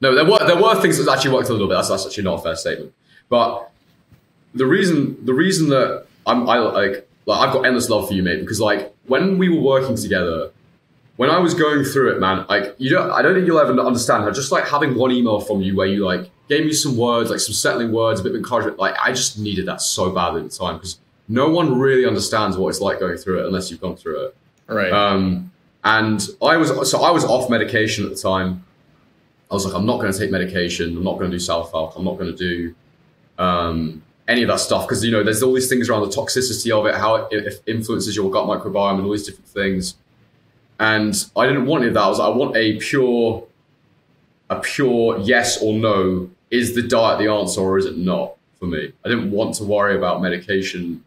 no, there were there were things that actually worked a little bit. That's, that's actually not a fair statement. But the reason the reason that I'm I like like I've got endless love for you, mate, because like when we were working together, when I was going through it, man, like you don't I don't think you'll ever understand how just like having one email from you where you like gave me some words, like some settling words, a bit of encouragement. Like I just needed that so badly at the time because no one really understands what it's like going through it unless you've gone through it. Right. Um, and I was so I was off medication at the time. I was like, I'm not going to take medication. I'm not going to do self help. I'm not going to do um, any of that stuff because you know there's all these things around the toxicity of it, how it, influences your gut microbiome, and all these different things. And I didn't want any of that. I was like, I want a pure, a pure yes or no. Is the diet the answer or is it not for me? I didn't want to worry about medication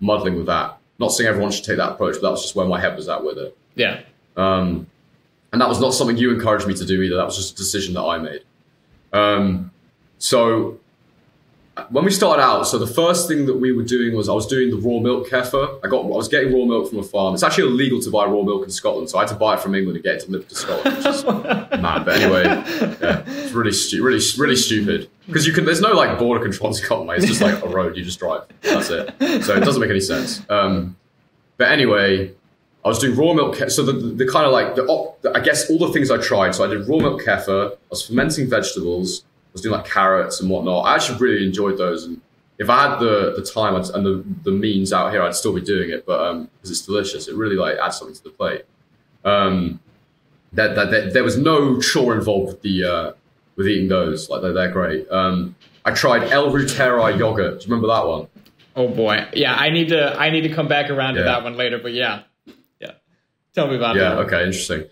muddling with that. Not saying everyone should take that approach, but that was just where my head was at with it. Yeah. Um, and that was not something you encouraged me to do either. That was just a decision that I made. Um, so when we started out, so the first thing that we were doing was I was doing the raw milk kefir. I got I was getting raw milk from a farm. It's actually illegal to buy raw milk in Scotland, so I had to buy it from England to get it delivered to Scotland, which is <laughs> mad. But anyway, yeah, it's really stu- really really stupid because you can. There's no like border control in Scotland. Mate. It's just like a road you just drive. That's it. So it doesn't make any sense. Um, but anyway, I was doing raw milk. Ke- so the, the, the kind of like the, I guess all the things I tried. So I did raw milk kefir. I was fermenting vegetables was doing like carrots and whatnot. I actually really enjoyed those, and if I had the the time and the, the means out here, I'd still be doing it. But because um, it's delicious, it really like adds something to the plate. Um, that, that, that, there was no chore involved with the uh, with eating those. Like they're, they're great. Um, I tried L. reuteri yogurt. Do you remember that one? Oh boy, yeah. I need to I need to come back around yeah. to that one later. But yeah, yeah. Tell me about it. yeah, Okay, interesting.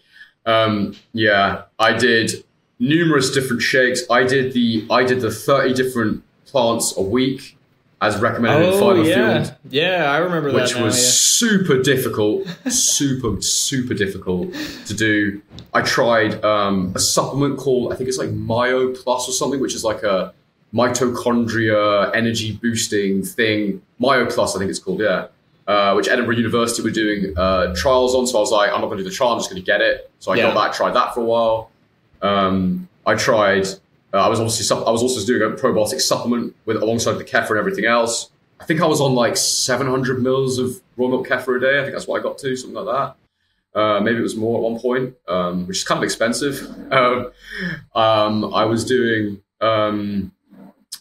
Um, yeah, I did numerous different shakes. I did the I did the thirty different plants a week as recommended oh, in Fiber yeah. Fueled. Yeah, I remember that. Which now, was yeah. super difficult, super super difficult to do. I tried um, a supplement called I think it's like Myo Plus or something, which is like a mitochondria energy boosting thing. Myo Plus, I think it's called. Yeah. Uh, which Edinburgh University were doing uh, trials on. So I was like, I'm not going to do the trial. I'm just going to get it. So I yeah. got that, tried that for a while. Um, I tried. Uh, I was obviously I was also doing a probiotic supplement with alongside the kefir and everything else. I think I was on like 700 mils of raw milk kefir a day. I think that's what I got to, something like that. Uh, maybe it was more at one point, um, which is kind of expensive. <laughs> Um, um, I was doing. Um,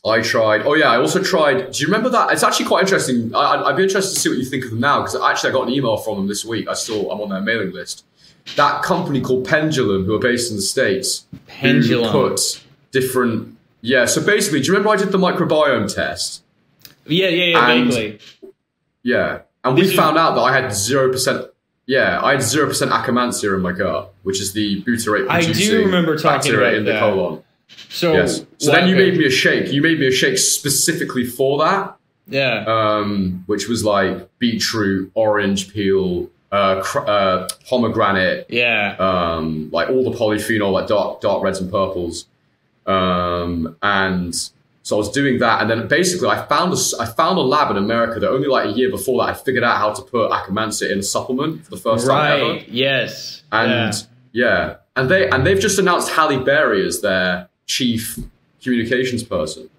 I tried. Oh yeah, I also tried. Do you remember that? It's actually quite interesting. I, would be interested to see what you think of them now because actually I got an email from them this week. I still I'm on their mailing list that company called Pendulum, who are based in the states, Pendulum who put different Yeah. So basically, do you remember I did the microbiome test? Yeah, yeah, yeah, And- vaguely. Yeah. And This we is- found out that I had zero percent. Yeah, I had zero percent Akkermansia in my gut, which is the butyrate I do remember talking bacteria about in the colon. So, Yes. So then you made me a shake. You made me a shake specifically for that, Yeah. um, which was like beetroot, orange peel, uh, cr- uh, pomegranate, yeah. um, like all the polyphenol, like dark, dark reds and purples. Um, and so I was doing that, and then basically I found a, I found a lab in America that only like a year before that I figured out how to put Akkermansia in a supplement for the first time ever. right. Yes. And yeah. yeah. and they and they've just announced Halle Berry as their chief communications person.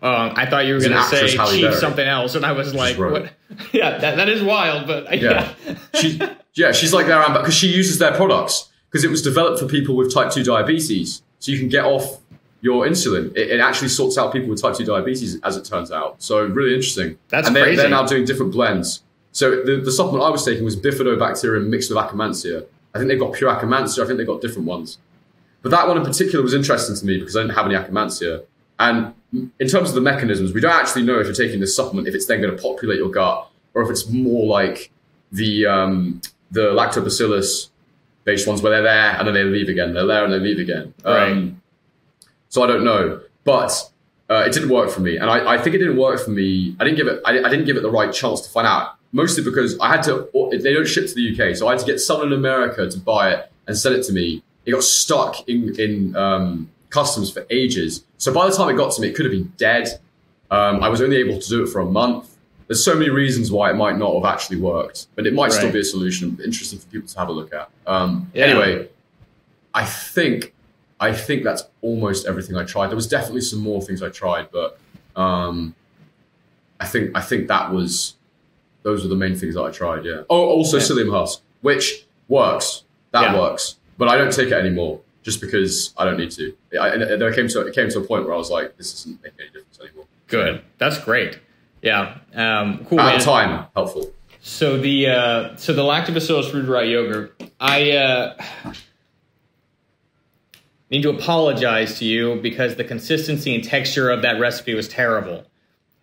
Um, I thought you were going to say Halle chief Berry. something else, and I was like, "What?" <laughs> Yeah, that, that is wild, but Yeah. yeah, She, yeah, she's like their because she uses their products because it was developed for people with type two diabetes, so you can get off your insulin. It, it actually sorts out people with type two diabetes, as it turns out. So really interesting. That's and they, crazy. They're now doing different blends. So the, the supplement I was taking was bifidobacterium mixed with Akkermansia. I think they've got pure Akkermansia. I think they've got different ones. But that one in particular was interesting to me because I didn't have any Akkermansia. And in terms of the mechanisms, we don't actually know if you're taking this supplement if it's then going to populate your gut or if it's more like the um, the lactobacillus based ones where they're there and then they leave again. They're there and they leave again. Right. Um, so I don't know, but uh, it didn't work for me, and I, I think it didn't work for me. I didn't give it. I, I didn't give it the right chance to find out. Mostly because I had to. They don't ship to the UK, so I had to get someone in America to buy it and send it to me. It got stuck in in um, customs for ages. So by the time it got to me, it could have been dead. Um, I was only able to do it for a month. There's so many reasons why it might not have actually worked, but it might still be a solution. Interesting for people to have a look at. Um, Yeah. Anyway, I think I think that's almost everything I tried. There was definitely some more things I tried, but um, I think I think that was those were the main things that I tried. Yeah. Oh, also Yeah. psyllium husk, which works. That Yeah. works, but I don't take it anymore just because I don't need to. I, and there came to it came to a point where I was like, this doesn't make any difference anymore. good. That's great. Yeah, um, cool. At man. time, helpful. So the uh, so the lactobacillus reuteri yogurt, I uh, need to apologize to you because the consistency and texture of that recipe was terrible,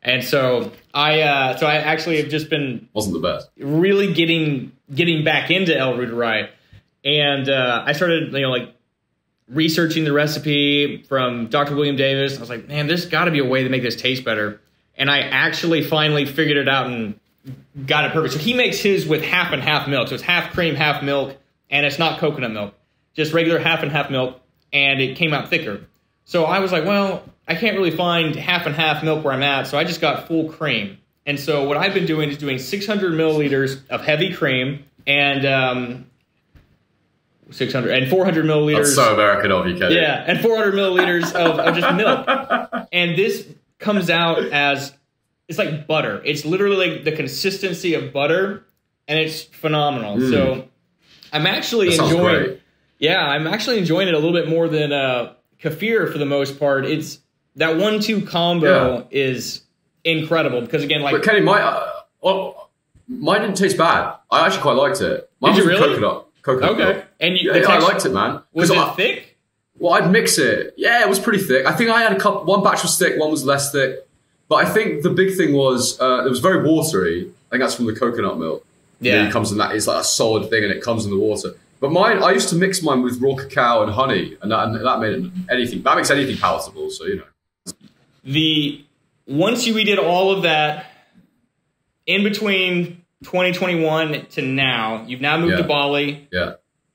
and so I uh, so I actually have just been Wasn't the best. really getting getting back into L. reuteri, and uh, I started you know like researching the recipe from Dr. William Davis. I was like, man, there's got to be a way to make this taste better, and I actually finally figured it out and got it perfect. So he makes his with half and half milk, so it's half cream, half milk, and it's not coconut milk, just regular half and half milk, and it came out thicker. So I was like, well, I can't really find half and half milk where I'm at, so I just got full cream. And so what I've been doing is doing 600 milliliters of heavy cream and um, 600 and 400 milliliters. That's so American of you, Kenny. Yeah, and 400 milliliters of, of just <laughs> milk. And this comes out as it's like butter. It's literally like the consistency of butter, and it's phenomenal. So I'm actually Mm. That enjoying. Yeah, I'm actually enjoying it a little bit more than uh, kefir for the most part. It's that one-two combo Yeah. is incredible because again, like But Kenny, my uh, well, mine didn't taste bad. I actually quite liked it. Mine Did you was really? coconut. Coconut okay, milk. and you, Yeah, the yeah, I liked it, man. Was it I- thick? Well, I'd mix it. Yeah, it was pretty thick. I think I had a couple. One batch was thick, one was less thick. But I think the big thing was uh, it was very watery. I think that's from the coconut milk. Yeah. it comes in that. It's like a solid thing, and it comes in the water. But mine, I used to mix mine with raw cacao and honey, and that, and that made it anything. That makes anything palatable. So you know. the once you redid all of that in between 2021 to now, you've now moved Yeah. to Bali. Yeah,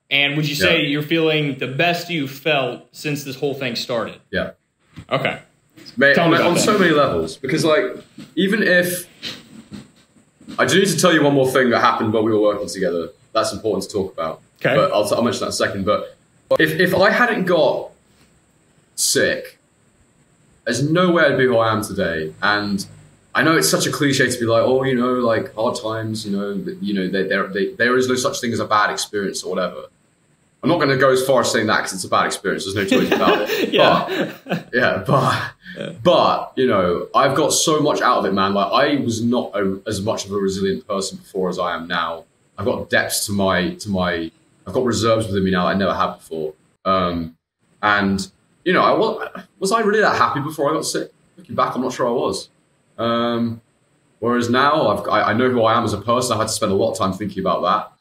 And would you say Yeah. you're feeling the best you've felt since this whole thing started? yeah. Okay. Mate, on, me on that. so many levels. Because, like, even if. I do need to tell you one more thing that happened while we were working together. That's important to talk about. Okay. But I'll, I'll mention that in a second. But if, if I hadn't got sick, there's no way I'd be who I am today. And I know it's such a cliche to be like, oh, you know, like hard times, you know, you know, there, there, they, there is no such thing as a bad experience or whatever. I'm not going to go as far as saying that because it's a bad experience. There's no choice about it. <laughs> Yeah. But, yeah, <laughs> but but you know, I've got so much out of it, man. Like I was not a, as much of a resilient person before as I am now. I've got depths to my to my. I've got reserves within me now I never had before. Um, and you know, I was, was I really that happy before I got sick? Looking back, I'm not sure I was. Um, whereas now I've, I, I know who I am as a person. I had to spend a lot of time thinking about that.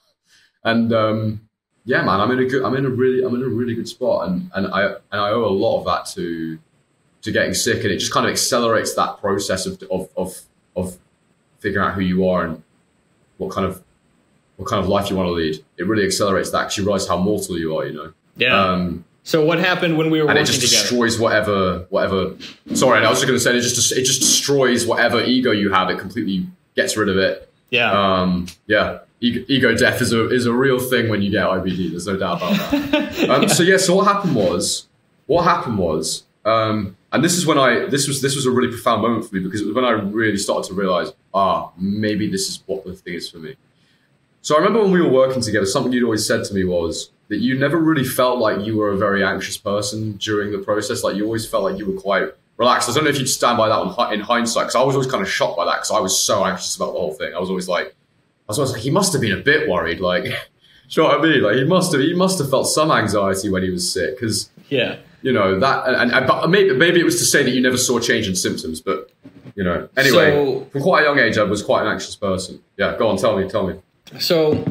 And um, yeah, man, I'm in a good, I'm in a really, I'm in a really good spot, and and I and I owe a lot of that to to getting sick, and it just kind of accelerates that process of of of, of figuring out who you are and what kind of what kind of life you want to lead. It really accelerates that because you realize how mortal you are, you know. Yeah. Um, so what happened when we were and working it just together? destroys whatever whatever. Sorry, I was just going to say it just it just destroys whatever ego you have. It completely gets rid of it. Yeah. Um, yeah. Ego, ego death is a is a real thing when you get IBD. There's no doubt about that. <laughs> um, so yeah. So what happened was what happened was. Um, and this is when I this was this was a really profound moment for me because it was when I really started to realize ah maybe this is what the thing is for me. So I remember when we were working together, something you'd always said to me was that you never really felt like you were a very anxious person during the process. Like you always felt like you were quite relaxed. I don't know if you'd stand by that in hindsight, because I was always kind of shocked by that because I was so anxious about the whole thing. I was always like, I was always like, he must have been a bit worried. Like, <laughs> do you know what I mean? Like he must have, he must have felt some anxiety when he was sick because yeah, you know that. And, and but maybe maybe it was to say that you never saw change in symptoms, but you know. Anyway, so, from quite a young age, I was quite an anxious person. Yeah, go on, tell me, tell me. So,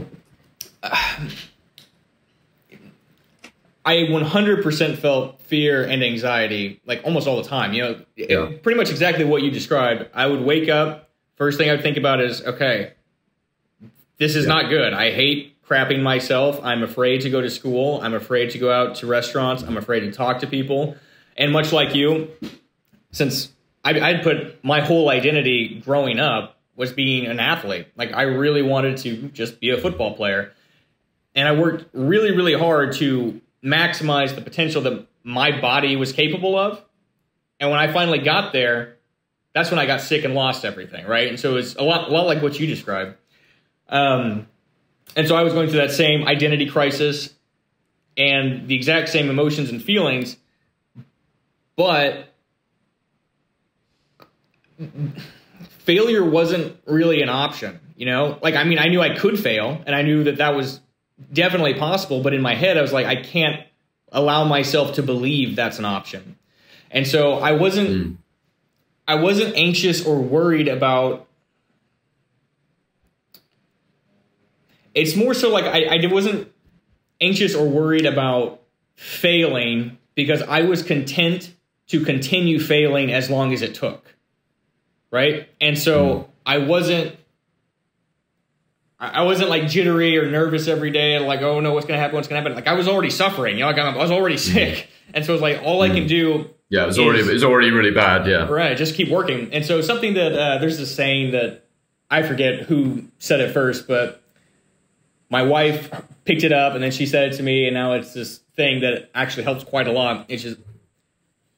uh, I 100% felt fear and anxiety like almost all the time. You know, yeah. it, pretty much exactly what you described. I would wake up, first thing I would think about is, okay, this is yeah. not good. I hate crapping myself. I'm afraid to go to school. I'm afraid to go out to restaurants. I'm afraid to talk to people. And much like you, since I, I'd put my whole identity growing up was being an athlete. Like I really wanted to just be a football player. And I worked really, really hard to maximize the potential that my body was capable of. And when I finally got there, that's when I got sick and lost everything, right? And so it's a lot, a lot like what you described. Um, and so I was going through that same identity crisis and the exact same emotions and feelings, but failure wasn't really an option. You know, like I mean, I knew I could fail, and I knew that that was definitely possible. But in my head, I was like, I can't allow myself to believe that's an option. And so I wasn't, mm. I wasn't anxious or worried about. It's more so like I, I wasn't anxious or worried about failing because I was content to continue failing as long as it took right? And so mm. I wasn't I wasn't like jittery or nervous every day and like, oh no, what's gonna happen? What's gonna happen? Like I was already suffering, you know, like I was already mm. sick, and so it's like all I can mm. do. Yeah, it's already it's already really bad. Yeah, right. Just keep working. And so something that uh, there's this saying that I forget who said it first, but my wife picked it up and then she said it to me, and now it's this thing that actually helps quite a lot. It's just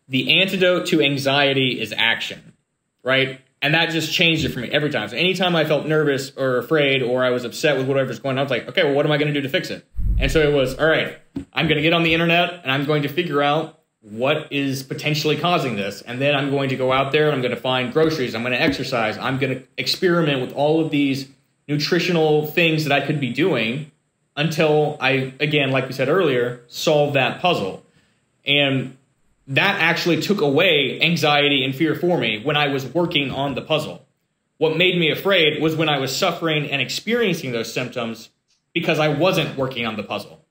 the antidote to anxiety is action right? And that just changed it for me every time. So anytime I felt nervous or afraid or I was upset with whatever's going on, I was like, okay, well, what am I going to do to fix it? And so it was, all right, I'm going to get on the internet and I'm going to figure out what is potentially causing this. And then I'm going to go out there and I'm going to find groceries. I'm going to exercise. I'm going to experiment with all of these nutritional things that I could be doing until I, again, like we said earlier, solve that puzzle. And that actually took away anxiety and fear for me when I was working on the puzzle. What made me afraid was when I was suffering and experiencing those symptoms because I wasn't working on the puzzle.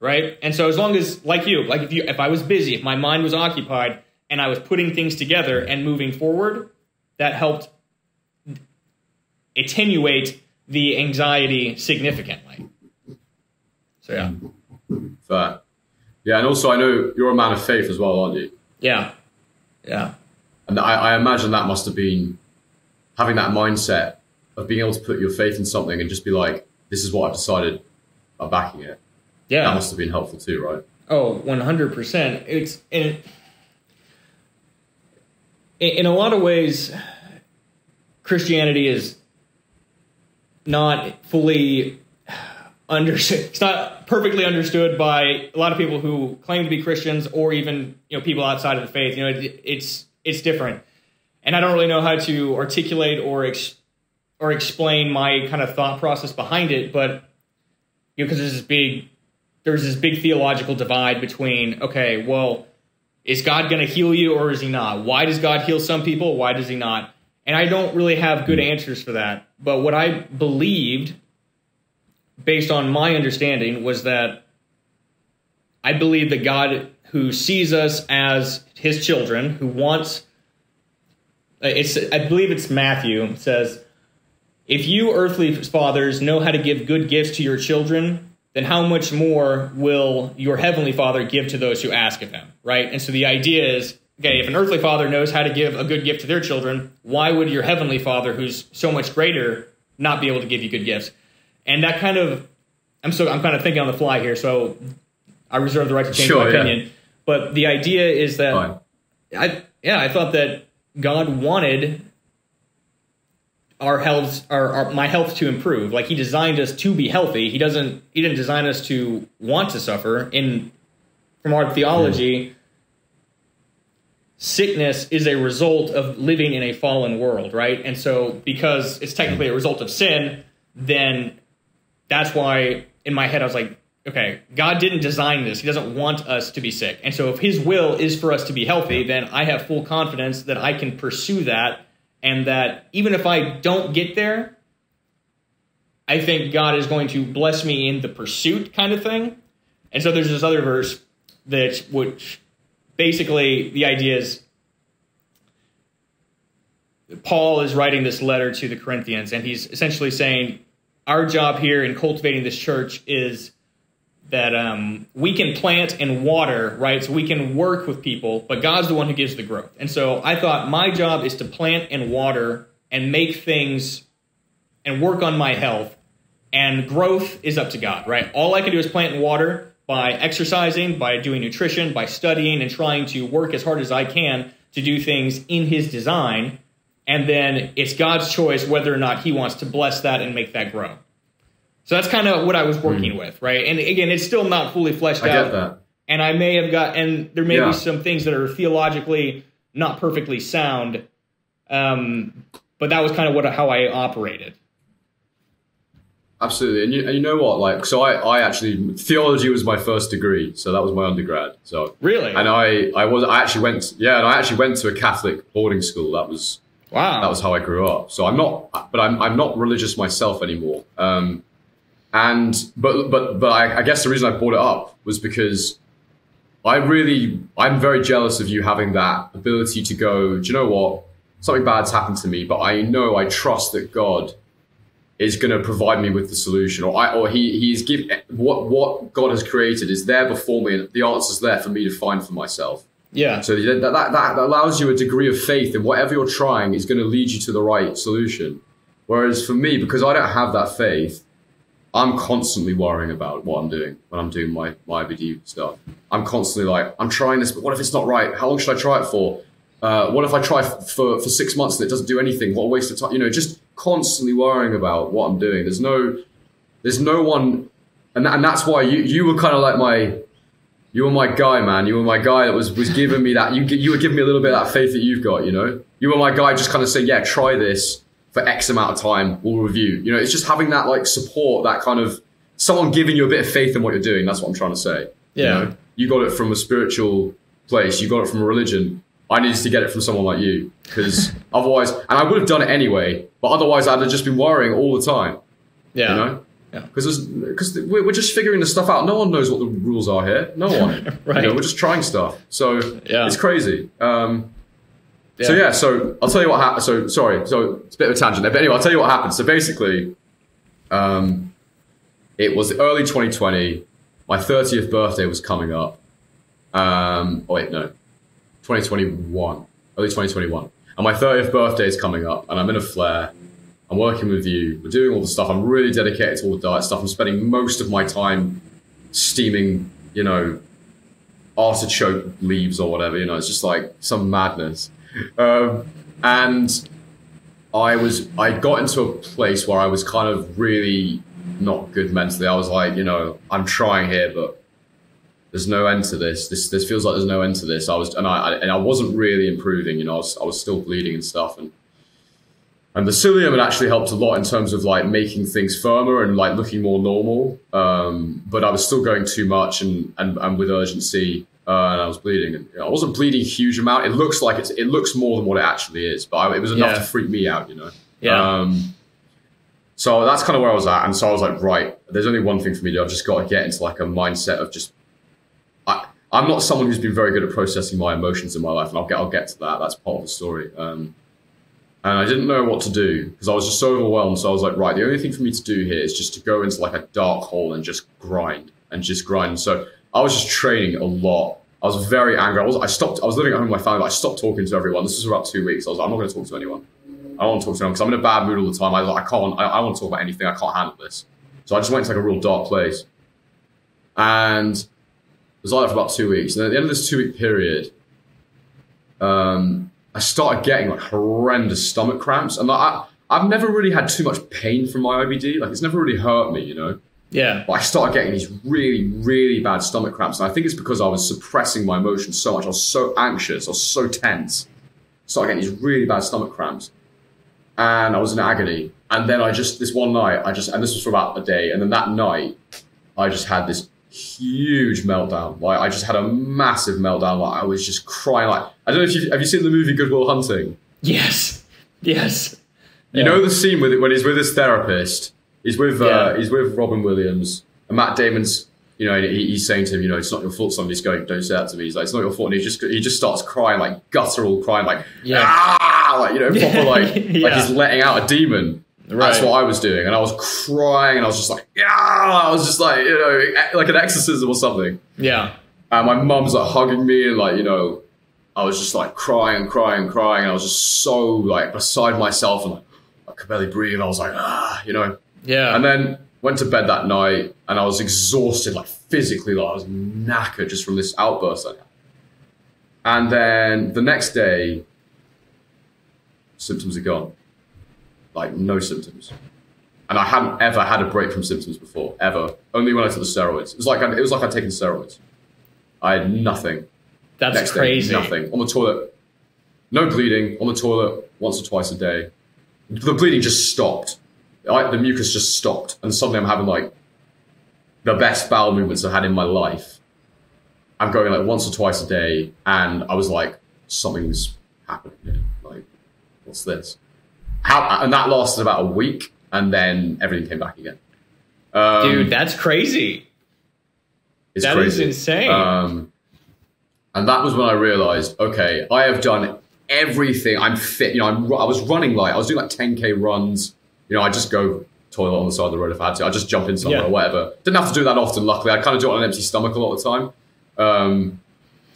Right? And so as long as like you, like if you if I was busy, if my mind was occupied and I was putting things together and moving forward, that helped attenuate the anxiety significantly. So yeah. Fair. Yeah, and also I know you're a man of faith as well, aren't you? Yeah, yeah. And I, I imagine that must have been having that mindset of being able to put your faith in something and just be like, "This is what I've decided. I'm backing it." Yeah, that must have been helpful too, right? Oh, Oh, one hundred percent. It's in in a lot of ways, Christianity is not fully understood. It's not perfectly understood by a lot of people who claim to be Christians or even you know people outside of the faith. You know, it, it's it's different, and I don't really know how to articulate or ex, or explain my kind of thought process behind it. But you know, because there's this big there's this big theological divide between okay, well, is God going to heal you or is he not? Why does God heal some people? Why does he not? And I don't really have good answers for that. But what I believed, based on my understanding, was that I believe that God, who sees us as his children, who wants, uh, it's, I believe it's Matthew, says, if you earthly fathers know how to give good gifts to your children, then how much more will your heavenly father give to those who ask of him, right? And so the idea is, okay, if an earthly father knows how to give a good gift to their children, why would your heavenly father, who's so much greater, not be able to give you good gifts? And that kind of, I'm so I'm kind of thinking on the fly here, so I reserve the right to change Sure, my yeah. opinion. But the idea is that Fine. I yeah, I thought that God wanted our health our, our my health to improve. Like he designed us to be healthy. He doesn't he didn't design us to want to suffer. In from our theology, sickness is a result of living in a fallen world, right? And so because it's technically a result of sin, then that's why in my head I was like, okay, God didn't design this. He doesn't want us to be sick. And so if his will is for us to be healthy, then I have full confidence that I can pursue that and that even if I don't get there, I think God is going to bless me in the pursuit kind of thing. And so there's this other verse that which basically the idea is Paul is writing this letter to the Corinthians, and he's essentially saying, Our job here in cultivating this church is that um, we can plant and water, right? So we can work with people, but God's the one who gives the growth. And so I thought my job is to plant and water and make things and work on my health, and growth is up to God, right? All I can do is plant and water by exercising, by doing nutrition, by studying, and trying to work as hard as I can to do things in His design. And then it's God's choice whether or not He wants to bless that and make that grow. So that's kind of what I was working with, right? And again, it's still not fully fleshed I out. get that. And I may have got, and there may Yeah. be some things that are theologically not perfectly sound, um, but that was kind of what how I operated. Absolutely, and you, and you know what? Like, so I, I actually theology was my first degree, so that was my undergrad. So Really? and I, I was, I actually went, yeah, and I actually went to a Catholic boarding school. That was Wow. that was how I grew up. So I'm not, but I'm, I'm not religious myself anymore. Um, and but but but I, I guess the reason I brought it up was because I really, I'm very jealous of you having that ability to go. Do you know what? Something bad's happened to me, but I know I trust that God is going to provide me with the solution, or I, or he he's give what what God has created is there before me, and the answer's there for me to find for myself. Yeah. So that, that, that, allows you a degree of faith in whatever you're trying is going to lead you to the right solution. Whereas for me, because I don't have that faith, I'm constantly worrying about what I'm doing when I'm doing my, my IBD stuff. I'm constantly like, I'm trying this, but what if it's not right? How long should I try it for? Uh, what if I try f- for, for six months and it doesn't do anything? What a waste of time. You know, just constantly worrying about what I'm doing. There's no, there's no one, and, and that's why you, you were kind of like my, you were my guy, man. You were my guy that was was giving me that. You you were giving me a little bit of that faith that you've got. You know, you were my guy, just kind of saying, yeah, try this for X amount of time. We'll review. You know, it's just having that like support, that kind of someone giving you a bit of faith in what you're doing. That's what I'm trying to say. You Yeah. know? you got it from a spiritual place. You got it from a religion. I needed to get it from someone like you because <laughs> otherwise, and I would have done it anyway. But otherwise, I'd have just been worrying all the time. Yeah. You know. Yeah. Because because we're, we're just figuring the stuff out. No one knows what the rules are here. No <laughs> one. Right. You know, we're just trying stuff. So Yeah. it's crazy. Um, So yeah. So I'll tell you what happened. So sorry. So it's a bit of a tangent there. But anyway, I'll tell you what happened. So basically, um, it was early 2020. My 30th birthday was coming up. Um, oh wait, no, 2021. Early 2021. And my 30th birthday is coming up, and I'm in a flare. I'm working with you. We're doing all the stuff. I'm really dedicated to all the diet stuff. I'm spending most of my time steaming, you know, artichoke leaves or whatever. You know, it's just like some madness. Um, and I was, I got into a place where I was kind of really not good mentally. I was like, you know, I'm trying here, but there's no end to this. This this feels like there's no end to this. I was and I, I and I wasn't really improving. You know, I was I was still bleeding and stuff. And and the psyllium had actually helped a lot in terms of like making things firmer and like looking more normal. Um, but I was still going too much and and, and with urgency. uh, and I was bleeding. And you know, I wasn't bleeding a huge amount. It looks like it's, it looks more than what it actually is, but I, it was enough Yeah. to freak me out, you know. Yeah. Um, so that's kind of where I was at, and so I was like, right, there's only one thing for me to do. I've just got to get into like a mindset of just. I, I'm not someone who's been very good at processing my emotions in my life, and I'll get I'll get to that. That's part of the story. Um, and I didn't know what to do because I was just so overwhelmed. So I was like, right, the only thing for me to do here is just to go into like a dark hole and just grind and just grind. So I was just training a lot. I was very angry. I was I stopped. I was living at home with my family. But I stopped talking to everyone. This was about two weeks. I was like, I'm not going to talk to anyone. I don't want to talk to anyone because I'm in a bad mood all the time. I, like, I can't. I, I want to talk about anything. I can't handle this. So I just went to like a real dark place, and it was like that for about two weeks. And at the end of this two week period, um, I started getting like horrendous stomach cramps, and like, I I've never really had too much pain from my IBD. Like it's never really hurt me, you know. Yeah. But I started getting these really, really bad stomach cramps. And I think it's because I was suppressing my emotions so much. I was so anxious. I was so tense. Started getting these really bad stomach cramps. And I was in agony. And then I just, this one night, I just, and this was for about a day. And then that night, I just had this huge meltdown. Like, I just had a massive meltdown. Like, I was just crying. Like, I don't know if you have you seen the movie Good Will Hunting? Yes. Yes. You know the scene with it when he's with his therapist. He's with uh, Yeah. he's with Robin Williams and Matt Damon's. You know, he, he's saying to him, you know, it's not your fault. Somebody's going, don't say that to me. He's like, it's not your fault. And he just he just starts crying like guttural crying, like Yeah. ah, like you know, <laughs> proper like like <laughs> he's letting out a demon. That's what I was doing, and I was crying, and I was just like, yeah, I was just like, you know, like an exorcism or something. Yeah. And my mum's like hugging me and like, you know, I was just like crying and crying and crying. And I was just so like beside myself and like, I could barely breathe. And I was like, ah, you know. Yeah. And then went to bed that night and I was exhausted, like physically, like I was knackered just from this outburst. And then the next day, symptoms are gone. Like no symptoms. And I hadn't ever had a break from symptoms before, ever. Only when I took the steroids. It was like it was like I'd taken steroids. I had nothing. That's Next crazy. day, nothing. On the toilet, no bleeding. On the toilet, once or twice a day. The bleeding just stopped. I, the mucus just stopped, and suddenly I'm having like the best bowel movements I've had in my life. I'm going like once or twice a day, and I was like, something's happening. here. Like, what's this? How? And that lasted about a week, and then everything came back again. Um, Dude, that's crazy. it's that is crazy. insane. Um, and that was when I realized, okay, I have done everything. I'm fit. You know, I'm, I was running like I was doing like 10k runs. You know, I just go toilet on the side of the road if I had to. I just jump in somewhere Yeah. or whatever. Didn't have to do that often. Luckily, I kind of do it on an empty stomach a lot of the time. Um,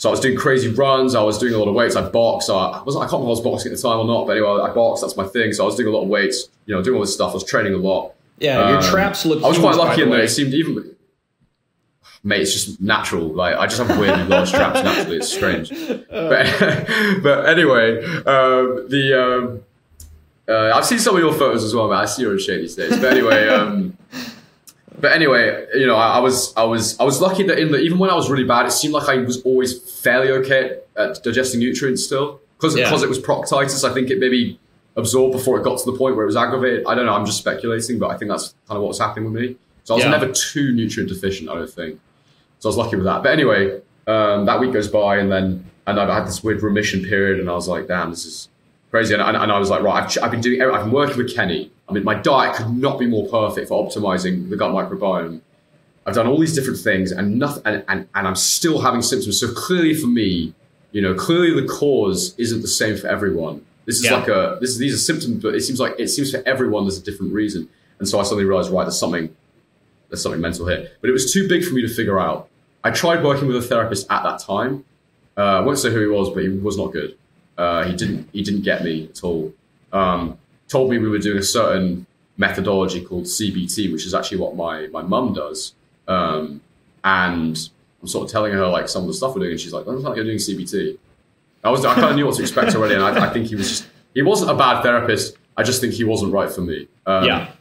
so I was doing crazy runs. I was doing a lot of weights. I boxed. I, wasn't. I can't remember if I was boxing at the time or not. But anyway, I boxed. That's my thing. So I was doing a lot of weights. You know, doing all this stuff. I was training a lot. yeah, your Um, traps look I was quite lucky in that it seemed even. Mate, it's just natural. Like I just have weirdly <laughs> large traps naturally. It's strange. But, <laughs> but anyway, um, the um, uh, I've seen some of your photos as well, man. I see you're in shape these days. But anyway, um, <laughs> but anyway, you know, I, I was I was I was lucky that in the even when I was really bad, it seemed like I was always fairly okay at digesting nutrients still because Yeah. because it was proctitis. I think it maybe absorbed before it got to the point where it was aggravated. I don't know. I'm just speculating, but I think that's kind of what was happening with me. So I was Yeah. never too nutrient deficient. I don't think. So I was lucky with that. But anyway, um, that week goes by, and then and I had this weird remission period, and I was like, damn, this is crazy. And, and, and I was like, right, I've, I've been doing, I've been working with Kenny. I mean, my diet could not be more perfect for optimizing the gut microbiome. I've done all these different things, and nothing, and, and, and I'm still having symptoms. So clearly, for me, you know, clearly the cause isn't the same for everyone. This is Yeah. like a this is these are symptoms, but it seems like it seems for everyone there's a different reason. And so I suddenly realized, right, there's something there's something mental here. But it was too big for me to figure out. I tried working with a therapist at that time. Uh, I won't say who he was, but he was not good. Uh, he didn't he didn't get me at all. Um, told me we were doing a certain methodology called CBT, which is actually what my my mum does. Um, and I'm sort of telling her like some of the stuff we're doing, and she's like, "Doesn't like you're doing CBT." I was I kind of knew what to expect already, and I, I think he was just he wasn't a bad therapist. I just think he wasn't right for me. Um, yeah.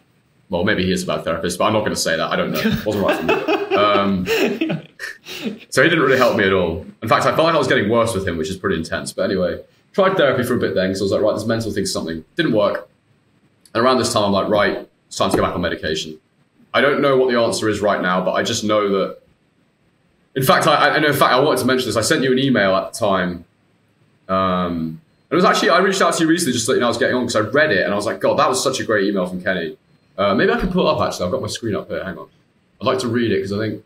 well, maybe he is a bad therapist, but I'm not going to say that. I don't know. It Wasn't right for me. Um, <laughs> so he didn't really help me at all. In fact, I felt like I was getting worse with him, which is pretty intense. But anyway, tried therapy for a bit then because I was like, right, this mental thing's something. Didn't work. And around this time, I'm like, right, it's time to go back on medication. I don't know what the answer is right now, but I just know that In fact, I, I, in fact, I wanted to mention this. I sent you an email at the time. Um, it was actually I reached out to you recently just to you know I was getting on because I read it and I was like, God, that was such a great email from Kenny. Uh, maybe I can pull it up actually. I've got my screen up here. Hang on. I'd like to read it because I think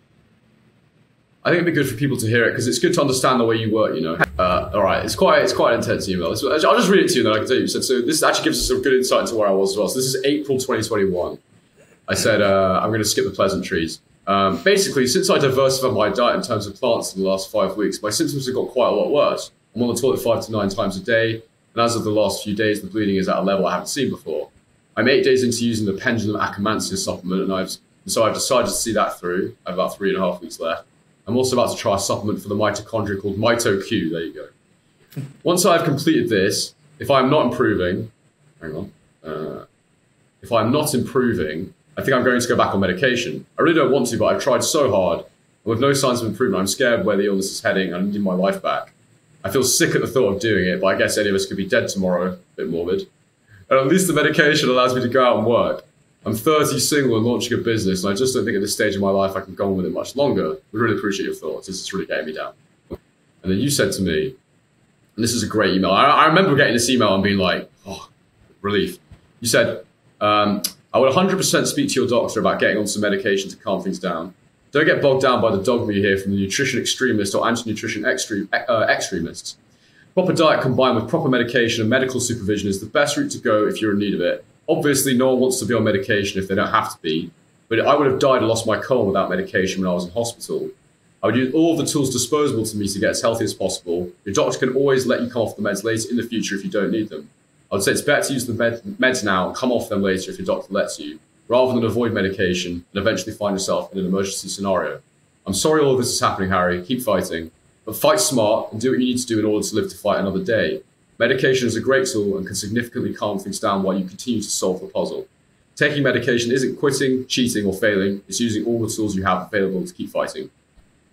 I think it'd be good for people to hear it because it's good to understand the way you work. You know. Uh, all right, it's quite it's quite an intense email. It's, I'll just read it to you and then I can tell you. So, so this actually gives us a good insight into where I was as well. So this is April 2021. I said uh, I'm going to skip the pleasantries. Um, basically, since I diversified my diet in terms of plants in the last five weeks, my symptoms have got quite a lot worse. I'm on the toilet five to nine times a day, and as of the last few days, the bleeding is at a level I haven't seen before. I'm eight days into using the Pendulum Akkermansia supplement, and I've and so I've decided to see that through. I have about three and a half weeks left. I'm also about to try a supplement for the mitochondria called MitoQ. There you go. Once I've completed this, if I'm not improving, hang on, uh, if I'm not improving, I think I'm going to go back on medication. I really don't want to, but I've tried so hard. And with no signs of improvement, I'm scared where the illness is heading and I need my life back. I feel sick at the thought of doing it, but I guess any of us could be dead tomorrow. A bit morbid. And at least the medication allows me to go out and work. I'm 30, single, and launching a business, and I just don't think at this stage of my life I can go on with it much longer. We really appreciate your thoughts. This is really getting me down. And then you said to me, and this is a great email. I, I remember getting this email and being like, oh, relief. You said, um, I would 100% speak to your doctor about getting on some medication to calm things down. Don't get bogged down by the dogma you hear from the nutrition extremists or anti-nutrition extreme, uh, extremists. Proper diet combined with proper medication and medical supervision is the best route to go if you're in need of it. Obviously, no one wants to be on medication if they don't have to be, but I would have died and lost my colon without medication when I was in hospital. I would use all the tools disposable to me to get as healthy as possible. Your doctor can always let you come off the meds later in the future if you don't need them. I would say it's better to use the med- meds now and come off them later if your doctor lets you, rather than avoid medication and eventually find yourself in an emergency scenario. I'm sorry all of this is happening, Harry. Keep fighting. But fight smart and do what you need to do in order to live to fight another day. Medication is a great tool and can significantly calm things down while you continue to solve the puzzle. Taking medication isn't quitting, cheating, or failing, it's using all the tools you have available to keep fighting.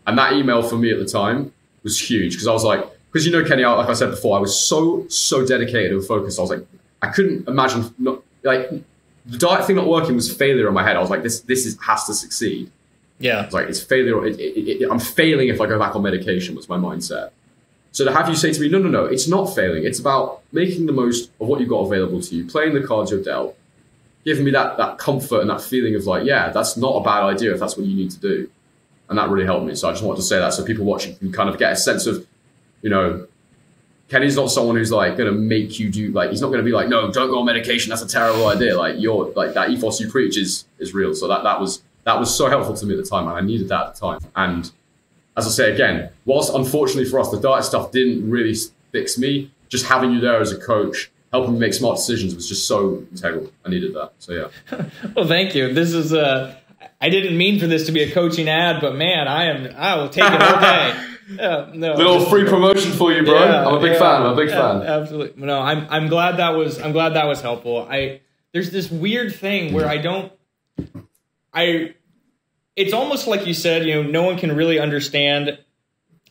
And that email for me at the time was huge because I was like, because you know, Kenny, like I said before, I was so so dedicated and focused. I was like, I couldn't imagine not like the diet thing not working was failure in my head. I was like, this this is has to succeed. Yeah, it's like it's failure. It, it, it, I'm failing if I go back on medication. Was my mindset. So to have you say to me, no, no, no, it's not failing. It's about making the most of what you've got available to you, playing the cards you're dealt, giving me that that comfort and that feeling of like, yeah, that's not a bad idea if that's what you need to do. And that really helped me. So I just wanted to say that so people watching can kind of get a sense of you know, Kenny's not someone who's like going to make you do like he's not going to be like no don't go on medication that's a terrible idea like you're like that ethos you preach is is real so that that was that was so helpful to me at the time and I needed that at the time and as I say again whilst unfortunately for us the diet stuff didn't really fix me just having you there as a coach helping me make smart decisions was just so integral I needed that so yeah <laughs> well thank you this is uh I didn't mean for this to be a coaching ad but man I am I will take it all day <laughs> yeah, no, little just, free promotion for you, bro. Yeah, I'm a big yeah, fan. I'm a big fan. Absolutely. No, I'm I'm glad that was I'm glad that was helpful. I there's this weird thing where I don't I it's almost like you said, you know, no one can really understand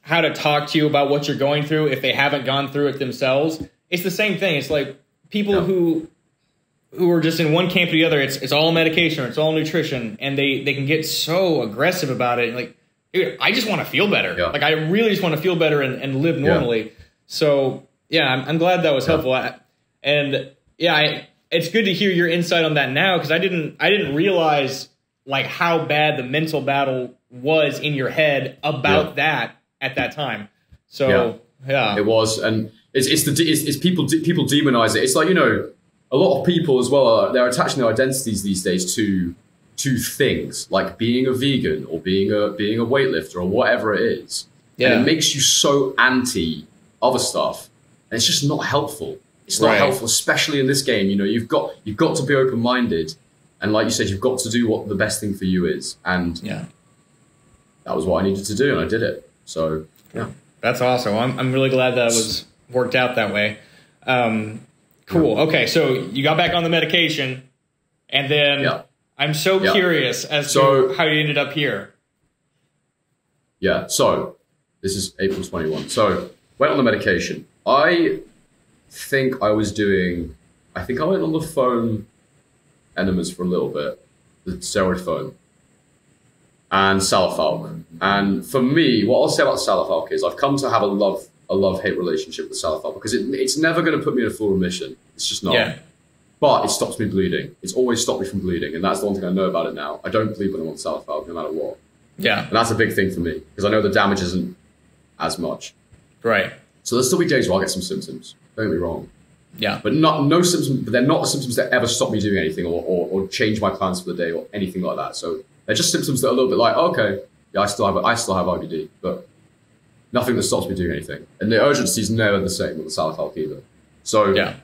how to talk to you about what you're going through if they haven't gone through it themselves. It's the same thing. It's like people who who are just in one camp or the other. It's it's all medication or it's all nutrition, and they they can get so aggressive about it. Like dude, I just want to feel better. Yeah. Like I really just want to feel better and, and live normally. Yeah. So yeah, I'm, I'm, glad that was helpful. I, and yeah, I, it's good to hear your insight on that now because I didn't I didn't realize like how bad the mental battle was in your head about yeah. that at that time. So yeah. it was, and it's it's the it's, it's people people demonize it. It's like you know a lot of people as well are they're attaching their identities these days to to things like being a vegan or being a being a weightlifter or whatever it is. Yeah. And it makes you so anti other stuff. And it's just not helpful. It's not right. helpful, especially in this game. You know, you've got you've got to be open minded. And like you said, you've got to do what the best thing for you is. And yeah. that was what I needed to do, and I did it. So yeah. That's awesome. I'm I'm really glad that it was worked out that way. Um, cool. Okay, so you got back on the medication and then yeah I'm so yeah. curious as so, to how you ended up here. Yeah, so this is April 21. So went on the medication. I think I was doing, I think I went on the foam enemas for a little bit, the steroid foam. and Salofalk. And for me, what I'll say about Salofalk is I've come to have a love a love hate relationship with Salofalk because it, it's never going to put me in a full remission. It's just not. Yeah. But it stops me bleeding. It's always stopped me from bleeding, and that's the one thing I know about it now. I don't bleed when I'm on Salofalk, no matter what, Yeah. and that's a big thing for me because I know the damage isn't as much. Right. So there'll still be days where I get some symptoms. Don't get me wrong, Yeah. but not no symptoms. But they're not the symptoms that ever stop me doing anything or, or, or change my plans for the day or anything like that. So they're just symptoms that are a little bit like, okay, yeah, I still have I still have IBD, but nothing that stops me doing anything. And the urgency is never the same with the Salofalk either. So Yeah.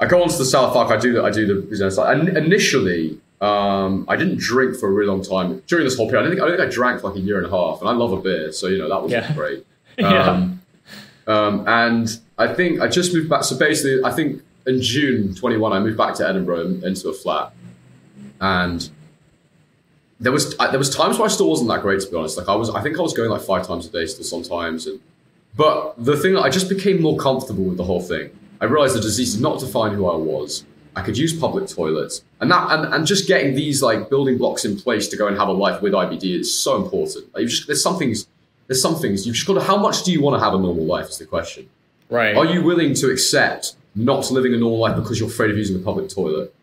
I go onto the Salofalk. I do the I do the business. And initially, um, I didn't drink for a really long time during this whole period. I don't think I don't think I drank for like a year and a half, and I love a beer, so you know that was Yeah. great. <laughs> Yeah. Um, um, and I think I just moved back. So basically, I think in June 21, I moved back to Edinburgh into a flat, and there was I, there was times where I still wasn't that great to be honest. Like I was, I think I was going like five times a day still sometimes, and but the thing I just became more comfortable with the whole thing. I realized the disease did not define who I was. I could use public toilets, and that and, and just getting these like building blocks in place to go and have a life with IBD is so important. Like, you just, there's some things. There's some things you've just got to. How much do you want to have a normal life? Is the question. Right. Are you willing to accept not living a normal life because you're afraid of using a public toilet,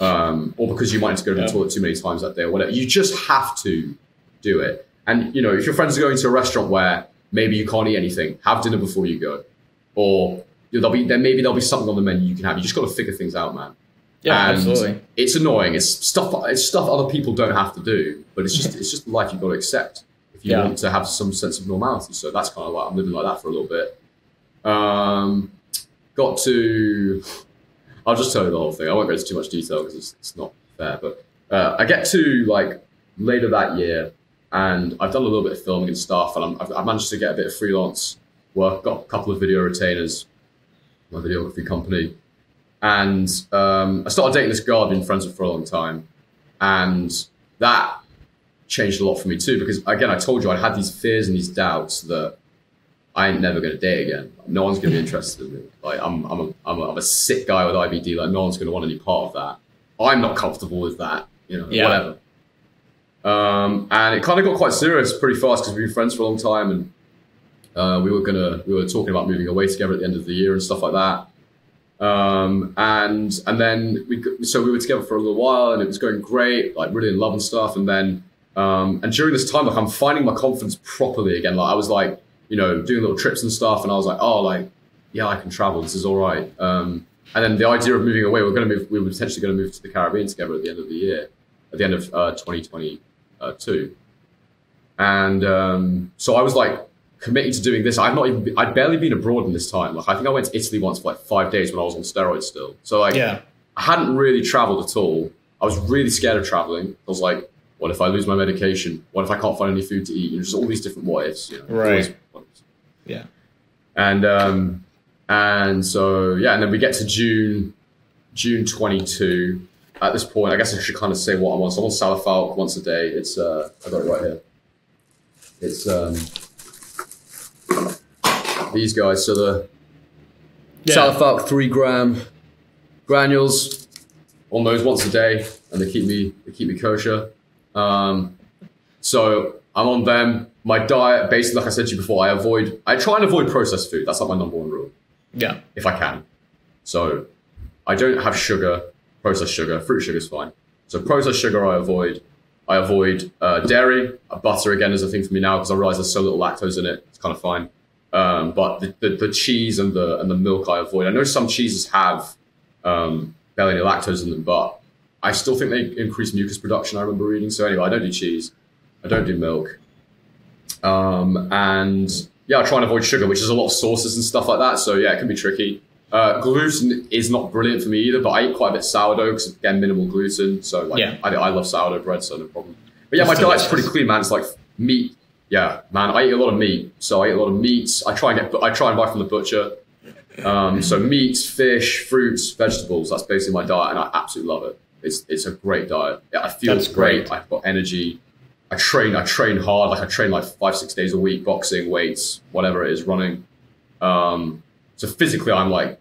um, or because you might have to go to the Yeah. toilet too many times that day, or whatever? You just have to do it. And you know, if your friends are going to a restaurant where maybe you can't eat anything, have dinner before you go, or you know, there'll be then maybe there'll be something on the menu you can have. You just got to figure things out, man. yeah. And absolutely. It's annoying. It's stuff. It's stuff other people don't have to do, but it's just it's just the life you've got to accept if you Yeah. want to have some sense of normality. So that's kind of like I'm living like that for a little bit. Um, got to. I'll just tell you the whole thing. I won't go into too much detail because it's, it's not fair. But uh, I get to like later that year, and I've done a little bit of filming and stuff, and I've, I've managed to get a bit of freelance work. Got a couple of video retainers, my videography company, and um, I started dating this girl I've been friends with for a long time, and that changed a lot for me too. Because again, I told you I had these fears and these doubts that I ain't never going to date again. No one's going to be <laughs> interested in me. Like I'm, I'm, a, I'm, a, I'm a sick guy with IBD. Like no one's going to want any part of that. I'm not comfortable with that. You know, Yeah. whatever. Um, and it kind of got quite serious pretty fast because we've been friends for a long time, and uh, we were gonna we were talking about moving away together at the end of the year and stuff like that. Um, and and then we so we were together for a little while, and it was going great, like really in love and stuff. And then um, and during this time, like I'm finding my confidence properly again. Like I was like, you know, doing little trips and stuff, and I was like, oh, like yeah, I can travel. This is all right. Um, and then the idea of moving away, we're going to move. We were potentially going to move to the Caribbean together at the end of the year, at the end of uh, 2022. And um, so I was like committing to doing this. I've not even. I'd barely been abroad in this time. Like I think I went to Italy once for like five days when I was on steroids still. So like yeah. I hadn't really traveled at all. I was really scared of traveling. I was like, what if I lose my medication? What if I can't find any food to eat? You know, just all these different what ifs. You know, Right. Always what ifs. Yeah. And um, and so yeah, and then we get to June, June twenty two. At this point, I guess I should kind of say what I'm on. So I'm on Salofalk once a day. It's uh, I got it right here. It's um, these guys. So the Yeah. Salofalk three gram granules on those once a day, and they keep me they keep me kosher. Um, so I'm on them. My diet, basically, like I said to you before, I avoid. I try and avoid processed food. That's like my number one rule, Yeah. if I can. So I don't have sugar, processed sugar. Fruit sugar is fine. So processed sugar, I avoid. I avoid uh, dairy. Uh, butter again is a thing for me now because I realize there's so little lactose in it. It's kind of fine. Um, but the, the, the cheese and the and the milk I avoid. I know some cheeses have um, barely any lactose in them, but I still think they increase mucus production. I remember reading. So anyway, I don't do cheese. I don't do milk. Um, and yeah, I try and avoid sugar, which is a lot of sauces and stuff like that. So yeah, it can be tricky. Uh, gluten is not brilliant for me either, but I eat quite a bit of sourdough because again, minimal gluten. So like, Yeah. I, I love sourdough bread, so no problem. But yeah, my diet's delicious. pretty clean, man. It's like meat. Yeah, man, I eat a lot of meat. So I eat a lot of meats. I try and get, I try and buy from the butcher. Um, so meats, fish, fruits, vegetables. That's basically my diet, and I absolutely love it. It's it's a great diet. Yeah, I feel That's great. great. I've got energy. I train. I train hard. Like I train like five six days a week, boxing, weights, whatever it is, running. Um, so physically, I'm like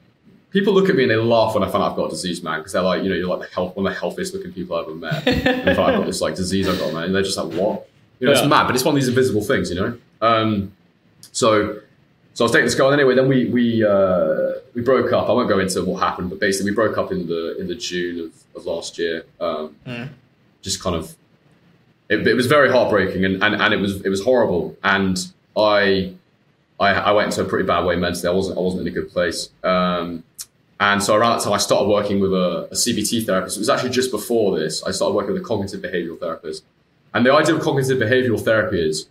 people look at me and they laugh when I find out I've got a disease, man, because they're like, you know, you're like the health, one of the healthiest looking people I've ever met. <laughs> and if I've got this like disease I've got, man, and they're just like, what? You know, Yeah. it's mad, but it's one of these invisible things, you know. Um, so, so I was dating this girl. And anyway, then we we uh, we broke up. I won't go into what happened, but basically we broke up in the in the June of, of last year. Um, Mm. Just kind of, it, it was very heartbreaking, and, and, and it was it was horrible. And I, I I went into a pretty bad way mentally. I wasn't I wasn't in a good place. Um, and so around that time, I started working with a, a CBT therapist. It was actually just before this. I started working with a cognitive behavioral therapist. And the idea of cognitive behavioral therapy is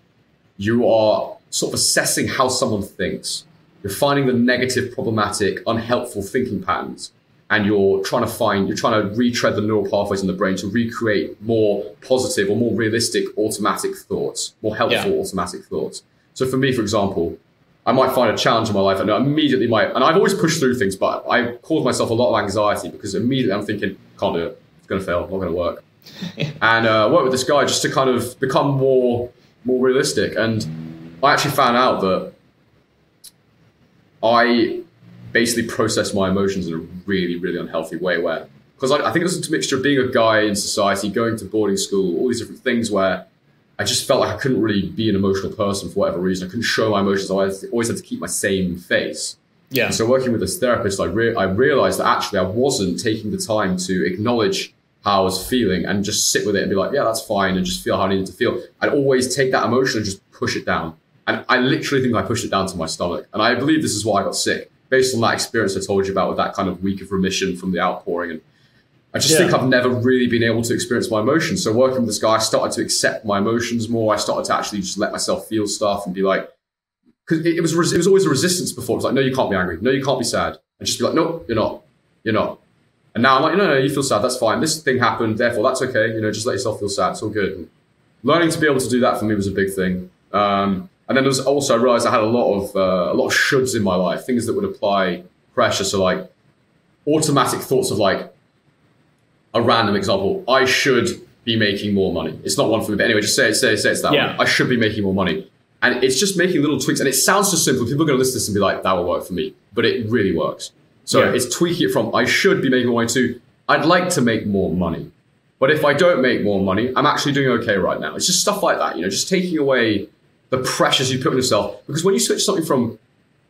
you are sort of assessing how someone thinks. You're finding the negative, problematic, unhelpful thinking patterns, and you're trying to find, you're trying to retread the neural pathways in the brain to recreate more positive or more realistic automatic thoughts, more helpful Yeah. automatic thoughts. So for me, for example, I might find a challenge in my life and I immediately might, and I've always pushed through things, but I cause myself a lot of anxiety because immediately I'm thinking, can't do it, it's going to fail, not going to work. <laughs> and uh, I worked with this guy just to kind of become more, more realistic. And I actually found out that I basically process my emotions in a really, really unhealthy way where, because I, I think was a mixture of being a guy in society, going to boarding school, all these different things where I just felt like I couldn't really be an emotional person for whatever reason. I couldn't show my emotions. I always, always had to keep my same face. Yeah. And so working with this therapist, I, re- I realized that actually I wasn't taking the time to acknowledge how I was feeling and just sit with it and be like, yeah, that's fine, and just feel how I needed to feel. I'd always take that emotion and just push it down. And I literally think I pushed it down to my stomach. And I believe this is why I got sick, based on that experience I told you about with that kind of week of remission from the outpouring. And I just Yeah. think I've never really been able to experience my emotions. So working with this guy, I started to accept my emotions more. I started to actually just let myself feel stuff and be like, because it, it was res- it was always a resistance before. It was like, no, you can't be angry. No, you can't be sad. And just be like, no, you're not. You're not. And now I'm like, no, no, you feel sad. That's fine. This thing happened. Therefore, that's okay. You know, just let yourself feel sad. It's all good. And learning to be able to do that for me was a big thing. Um, and then there was also I realized I had a lot of uh, a lot of shoulds in my life, things that would apply pressure. So like automatic thoughts of like a random example. I should be making more money. It's not one for me, but anyway, just say it, say it, say it's that Yeah. one. I should be making more money. And it's just making little tweaks. And it sounds so simple. People are going to listen to this and be like, that will work for me. But it really works. So Yeah. it's tweaking it from I should be making more money to I'd like to make more money. But if I don't make more money, I'm actually doing okay right now. It's just stuff like that, you know, just taking away the pressures you put on yourself. Because when you switch something from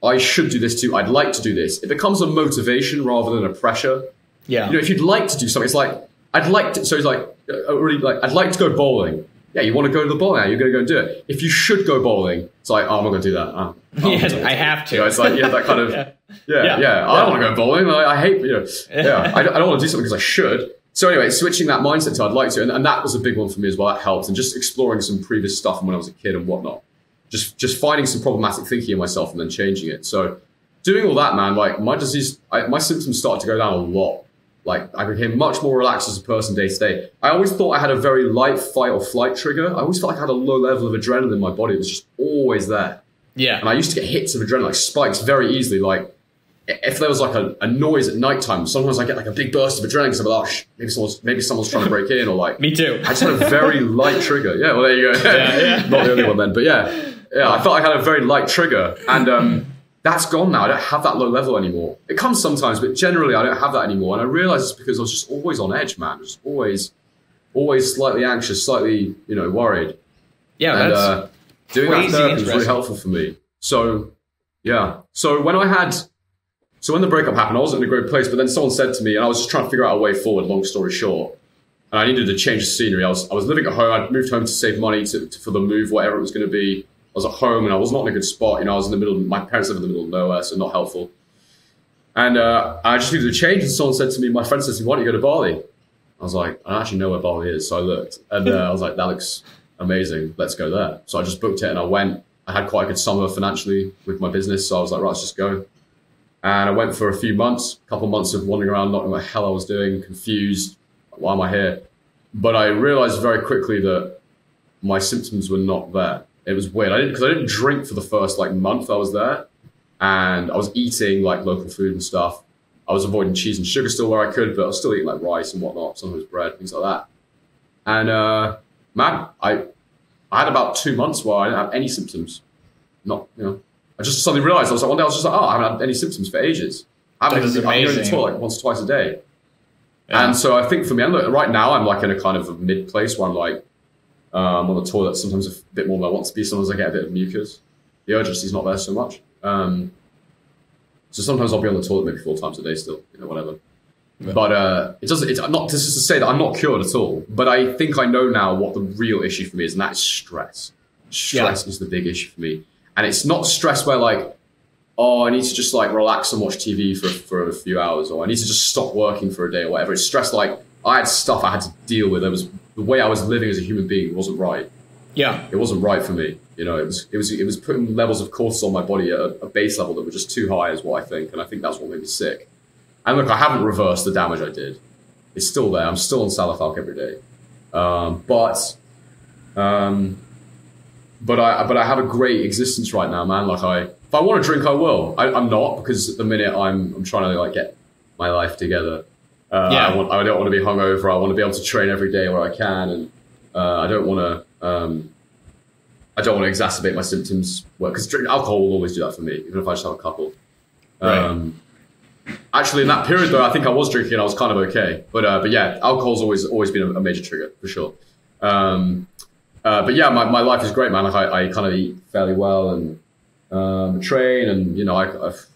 I should do this to I'd like to do this, it becomes a motivation rather than a pressure. Yeah. You know, if you'd like to do something, it's like I'd like to. So it's like uh, really like I'd like to go bowling. Yeah, you want to go to the bowling you're going to go and do it. If you should go bowling, it's like, oh, I'm not going to do that. Oh, oh, yes, I have to. you know, it's like yeah, that kind of <laughs> Yeah. yeah, yeah. Yeah. I don't want to go bowling. I, I hate you know, yeah. I, don't- I don't want to do something because I should. So anyway, switching that mindset to I'd like to, and, and that was a big one for me as well. That helped, and just exploring some previous stuff from when I was a kid and whatnot. Just just finding some problematic thinking in myself and then changing it. So doing all that, man, like my disease, I, my symptoms started to go down a lot. Like I became much more relaxed as a person day to day. I always thought I had a very light fight or flight trigger. I always felt like I had a low level of adrenaline in my body. It was just always there. yeah. And I used to get hits of adrenaline, like spikes, very easily. Like if there was like a, a noise at nighttime, sometimes I get like a big burst of adrenaline because I'm like, oh, sh- maybe someone's maybe someone's trying to break in, or like <laughs> Me too. I just had a very <laughs> light trigger. Yeah, well there you go. Yeah, yeah. <laughs> Not the only one then, but yeah, yeah. I felt I had a very light trigger, and um, <laughs> that's gone now. I don't have that low level anymore. It comes sometimes, but generally I don't have that anymore. And I realize it's because I was just always on edge, man. Just always, always slightly anxious, slightly you know worried Yeah, and that's uh, doing that therapy was really helpful for me. So, yeah. So when I had, so when the breakup happened, I wasn't in a great place. But then someone said to me, and I was just trying to figure out a way forward. Long story short, and I needed to change the scenery. I was I was living at home. I'd moved home to save money to, to- for the move, whatever it was going to be. I was at home and I was not in a good spot. You know, I was in the middle. Of, my parents live in the middle of nowhere, so not helpful. And uh, I just needed a change. And someone said to me, my friend said "Why don't you go to Bali?" I was like, I actually know where Bali is. So I looked and uh, I was like, that looks amazing. Let's go there. So I just booked it and I went. I had quite a good summer financially with my business. So I was like, right, let's just go. And I went for a few months, a couple months of wandering around, not knowing what the hell I was doing, confused. Why am I here? But I realized very quickly that my symptoms were not there. It was weird. I didn't because I didn't drink for the first like month I was there, and I was eating like local food and stuff. I was avoiding cheese and sugar still where I could, but I was still eating like rice and whatnot, sometimes bread, things like that. And uh, man, I I had about two months where I didn't have any symptoms. Not you know, I just suddenly realized I was like one day I was just like, oh, I haven't had any symptoms for ages. I That is I go to the toilet like once or twice a day. Yeah. And so I think for me, look, right now I'm like in a kind of a mid place where I'm like um, on the toilet sometimes a bit more than I want to be. Sometimes I get a bit of mucus. The urgency's not there so much. Um, so sometimes I'll be on the toilet maybe four times a day still, you know, whatever. Yeah. But uh, it doesn't. It's not. This is to say that I'm not cured at all. But I think I know now what the real issue for me is, and that is stress. Stress is the big issue for me, and it's not stress where like, oh, I need to just like relax and watch TV for for a few hours, or I need to just stop working for a day or whatever. It's stress like I had stuff I had to deal with. It was the way I was living as a human being wasn't right. Yeah. It wasn't right for me. You know, it was it was it was putting levels of cortisol on my body at a, a base level that were just too high, is what I think, and I think that's what made me sick. And look, I haven't reversed the damage I did. It's still there. I'm still on Salofalk every day, um, but um, but I but I have a great existence right now, man. Like I, if I want to drink, I will. I, I'm not because at the minute I'm I'm trying to like get my life together. Uh, Yeah. I, want, I don't want to be hungover. I want to be able to train every day where I can, and uh, I don't want to. Um, I don't want to exacerbate my symptoms. Well, because alcohol will always do that for me, even if I just have a couple. Right. Um, actually, in that period though, I think I was drinking. and I was kind of okay, but uh, but yeah, alcohol's always always been a, a major trigger for sure. Um, uh, but yeah, my, my life is great, man. Like I, I kind of eat fairly well and um, train, and you know, I, I've, I,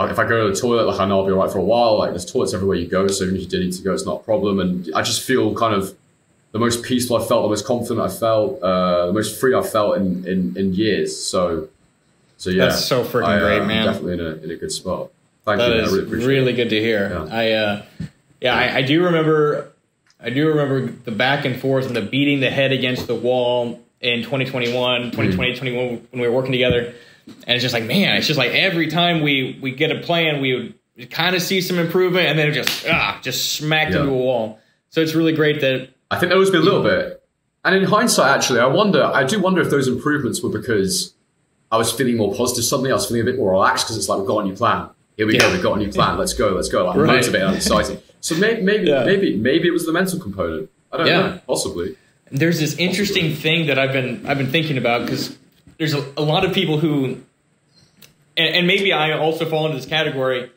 if I go to the toilet, like I know I'll be alright for a while. Like there's toilets everywhere you go, so even if you did need to go, it's not a problem. And I just feel kind of the most peaceful I felt, the most confident I felt, uh, the most free I felt in, in, in years. So, so yeah, That's so freaking I, uh, great, I'm man. definitely in a, in a good spot. Thank That you. man. is I really really good to hear. Yeah. I uh, yeah, I, I do remember. I do remember the back and forth and the beating the head against the wall in 2021, Mm-hmm. 2020, 21 when we were working together. And it's just like, man, it's just like every time we we get a plan, we would kind of see some improvement, and then it just ah, just smacked Yeah. into a wall. So it's really great that I think there was a little bit. And in hindsight, actually, I wonder, I do wonder if those improvements were because I was feeling more positive suddenly. I was feeling a bit more relaxed because it's like, we've got a new plan. Here we go. We've got a new plan. Let's go. Let's go. Like, Right. motivated. I'm excited. So maybe, maybe, Yeah. maybe, maybe it was the mental component. I don't Yeah. know. Possibly. there's this interesting thing that I've been I've been thinking about because there's a, a lot of people who, and, and maybe I also fall into this category,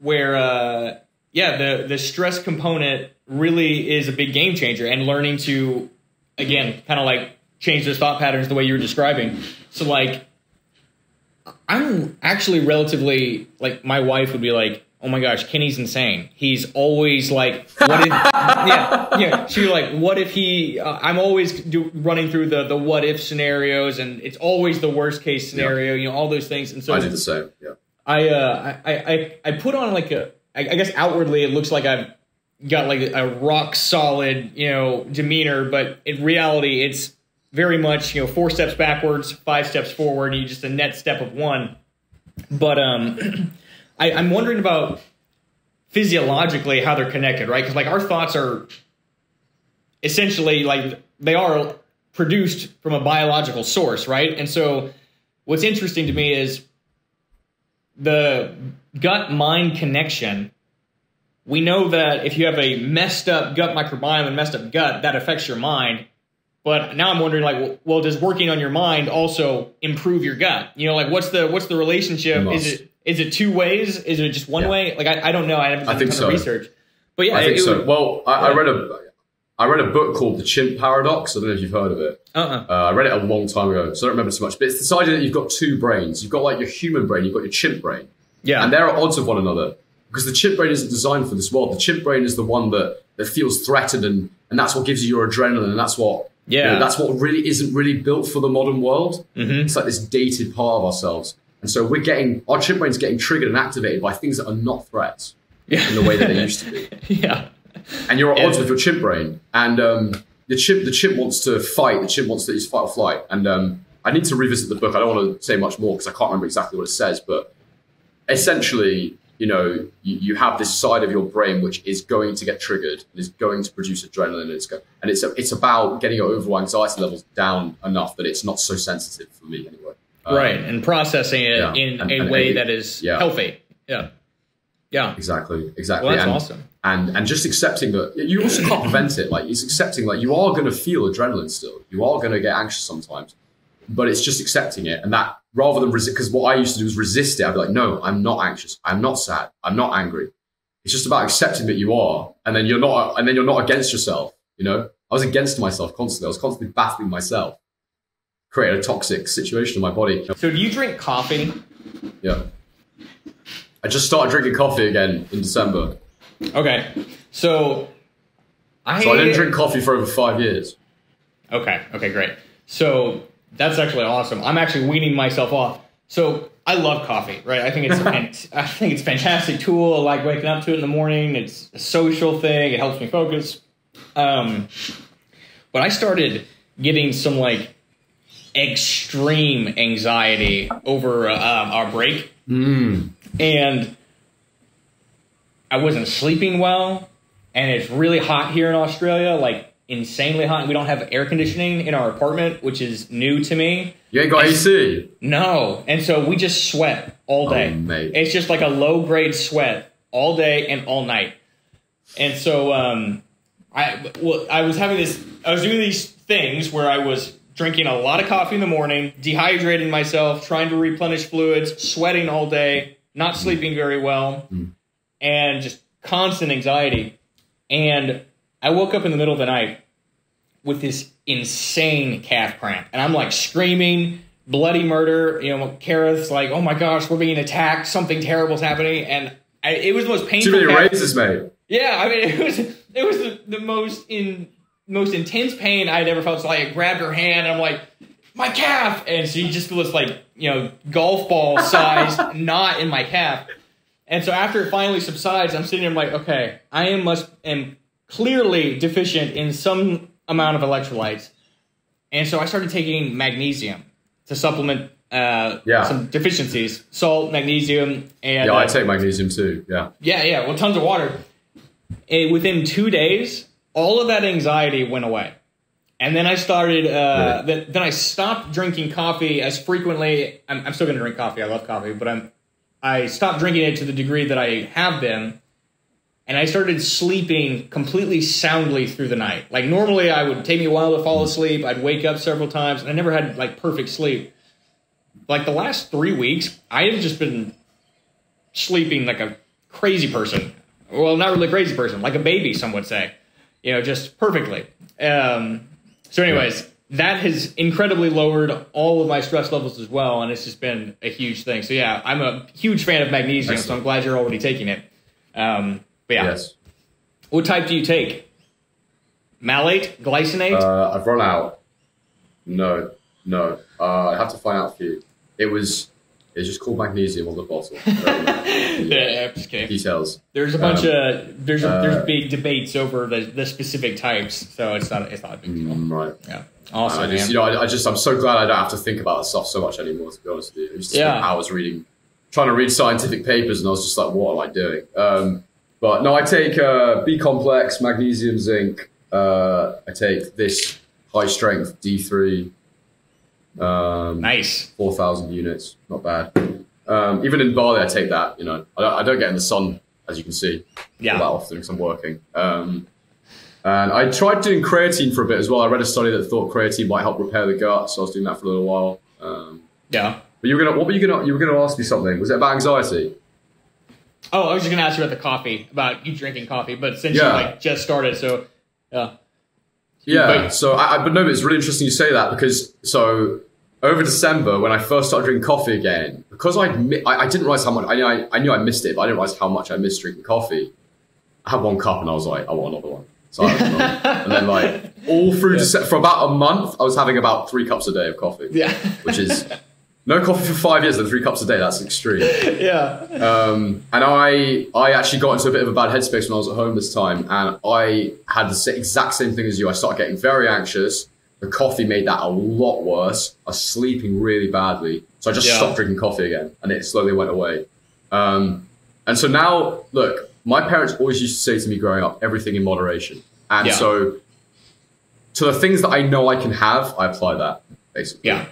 where uh, yeah the the stress component really is a big game changer and learning to again kind of like change those thought patterns the way you were describing. So like I'm actually relatively like my wife would be like, "Oh my gosh, Kenny's insane. He's always like, what if? <laughs> yeah, yeah." She'd be like, "What if he?" Uh, I'm always do, running through the the what if scenarios, and it's always the worst case scenario. You know, all those things. And so I did the same. Yeah. I uh I, I I put on like a I, I guess outwardly it looks like I've got like a rock solid you know demeanor, but in reality it's very much you know four steps backwards, five steps forward, and you just a net step of one. But um, <clears throat> I, I'm wondering about physiologically how they're connected, right? Because like our thoughts are essentially like they are produced from a biological source, right? And so what's interesting to me is the gut mind connection. We know that if you have a messed up gut microbiome and messed up gut, that affects your mind. But now I'm wondering, like, well, does working on your mind also improve your gut? You know, like, what's the what's the relationship? Is it is it two ways? Is it just one Yeah. way? Like, I, I don't know. I haven't done I think a ton so. of research. But yeah, I think it, so. Would, well, I, I read a, I read a book called The Chimp Paradox. I don't know if you've heard of it. uh-uh. Uh, I read it a long time ago, so I don't remember too much. But it's this idea that you've got two brains. You've got like your human brain, you've got your chimp brain. Yeah. and they're at odds with one another because the chimp brain isn't designed for this world. The chimp brain is the one that, that feels threatened, and, and that's what gives you your adrenaline, and that's what you Yeah. know, that's what really isn't really built for the modern world. Mhm. It's like this dated part of ourselves, and so we're getting our chimp brain's getting triggered and activated by things that are not threats yeah. in the way that they used to be <laughs> yeah. and you're at Yeah. odds with your chimp brain. And um, the chip the chimp wants to fight. The chip wants to use fight or flight. And um, I need to revisit the book. I don't want to say much more because I can't remember exactly what it says. But essentially, you know, you, you have this side of your brain which is going to get triggered and is going to produce adrenaline. And it's go- and it's it's about getting your overall anxiety levels down enough that it's not so sensitive for me anyway. Um, right. And processing it yeah. in And- a and- way that is yeah. healthy. Yeah. Yeah. Exactly. Exactly. Well, that's and, awesome. and and just accepting that you also can't prevent it. Like it's accepting like you are going to feel adrenaline still. You are going to get anxious sometimes. but it's just accepting it, and that rather than resist, because what I used to do was resist it. I'd be like, no, I'm not anxious, I'm not sad, I'm not angry. It's just about accepting that you are, and then you're not, and then you're not against yourself. You know, I was against myself constantly. I was constantly battling myself, created a toxic situation in my body. So do you drink coffee? Yeah. I just started drinking coffee again in December. Okay. So I So I didn't drink coffee for over five years. Okay. Okay. Great. So that's actually awesome. I'm actually weaning myself off. So I love coffee, right? I think it's <laughs> I think it's a fantastic tool. I like waking up to it in the morning. It's a social thing. It helps me focus. Um, but I started getting some like extreme anxiety over uh, um, our break, and I wasn't sleeping well. And it's really hot here in Australia, like insanely hot. We don't have air conditioning in our apartment, which is new to me. You ain't got AC. No. And so we just sweat all day. Oh. It's just like a low grade sweat all day and all night. And so um, I well, I was having this I was doing these things where I was drinking a lot of coffee in the morning, dehydrating myself, trying to replenish fluids, sweating all day, not sleeping very well, mm. and just constant anxiety. And I woke up in the middle of the night with this insane calf cramp. And I'm like screaming, bloody murder. You know, Kareth's like, oh my gosh, we're being attacked. Something terrible's happening. And I, it was the most painful. Too many raises, mate. Yeah, I mean, <laughs> it was it was the, the most in most intense pain I'd ever felt. So I grabbed her hand, and I'm like, my calf, and she just was like, you know, golf ball <laughs> sized knot in my calf. And so after it finally subsides, I'm sitting there, I'm like, okay, I am must am clearly deficient in some amount of electrolytes, and so I started taking magnesium to supplement uh, Yeah. some deficiencies, salt, magnesium, and Yeah, uh, I take magnesium too. Yeah. yeah, yeah. Well, tons of water. And within two days, all of that anxiety went away. And then I started. Uh, Really? then, then I stopped drinking coffee as frequently. I'm, I'm still going to drink coffee. I love coffee, but I'm. I stopped drinking it to the degree that I have been, and I started sleeping completely soundly through the night. Like normally, I would take me a while to fall asleep. I'd wake up several times, and I never had like perfect sleep. Like the last three weeks, I have just been sleeping like a crazy person. Well, not really a crazy person, like a baby, some would say. You know, just perfectly. Um, so, anyways, that has incredibly lowered all of my stress levels as well, and it's just been a huge thing. So, yeah, I'm a huge fan of magnesium, so I'm glad you're already taking it. Um, but yeah, Yes. what type do you take? Malate, glycinate? Uh, I've run out. No, no. Uh, I have to find out for you. It was. It's just called magnesium on the bottle. I <laughs> don't yeah, I'm just kidding. Details. There's a bunch Um, of there's uh, there's big debates over the, the specific types, so it's not it's not a big deal. Mm, right. Yeah, awesome, I just, man. you know, I, I just, I'm so glad I don't have to think about that stuff so much anymore. To be honest with you, I used to Yeah. spend hours reading, trying to read scientific papers, and I was just like, what am I doing? Um, but no, I take uh, B complex, magnesium, zinc. Uh, I take this high strength D3, um, nice. four thousand units, not bad. Um, even in Bali, I take that. You know, I don't, I don't get in the sun, as you can see, all that often because I'm working. Um, and I tried doing creatine for a bit as well. I read a study that thought creatine might help repair the gut, so I was doing that for a little while. Um, yeah. but you were gonna, what were you gonna, you were gonna ask me something? Was it about anxiety? Oh, I was just gonna ask you about the coffee, about you drinking coffee, but since Yeah. you like just started, so yeah, Yeah. So, I, I, but no, it's really interesting you say that because so over December when I first started drinking coffee again, because I mi- I, I didn't realize how much I, knew I I knew I missed it, but I didn't realize how much I missed drinking coffee. I had one cup and I was like, I want another one. So I had another and then like all through <laughs> Dece- for about a month, I was having about three cups a day of coffee, yeah, which is <laughs> no coffee for five years and three cups a day. That's extreme. <laughs> yeah, Um, and I, I actually got into a bit of a bad headspace when I was at home this time, and I had the exact same thing as you. I started getting very anxious. The coffee made that a lot worse. I was sleeping really badly, so I just Yeah. stopped drinking coffee again, and it slowly went away. Um, and so now, look, my parents always used to say to me growing up, everything in moderation. And Yeah. so, to the things that I know I can have, I apply that basically. yeah,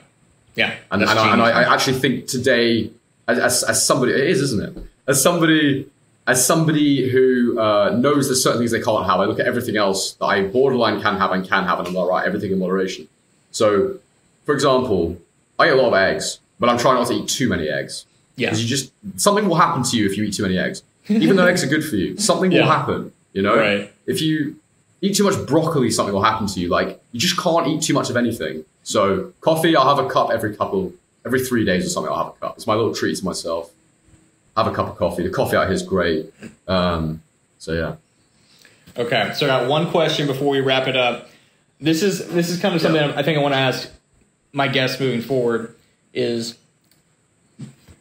yeah. And, and, I, and. I, actually think today, as, as, as somebody, it is, isn't it? As somebody, as somebody who uh, knows there's certain things they can't have, I look at everything else that I borderline can have and can have, and I'm like, right, everything in moderation. So for example, I eat a lot of eggs, but I'm trying not to eat too many eggs. Yeah. Because you just something will happen to you if you eat too many eggs. Even though eggs are good for you, something will happen. You know, Right. if you eat too much broccoli, something will happen to you. Like you just can't eat too much of anything. So coffee, I'll have a cup every couple, every three days or something. I'll have a cup. It's my little treat to myself. Have a cup of coffee. The coffee out here is great. Um, so yeah. Okay, so I got one question before we wrap it up. This is this is kind of something I think I want to ask my guests moving forward. Is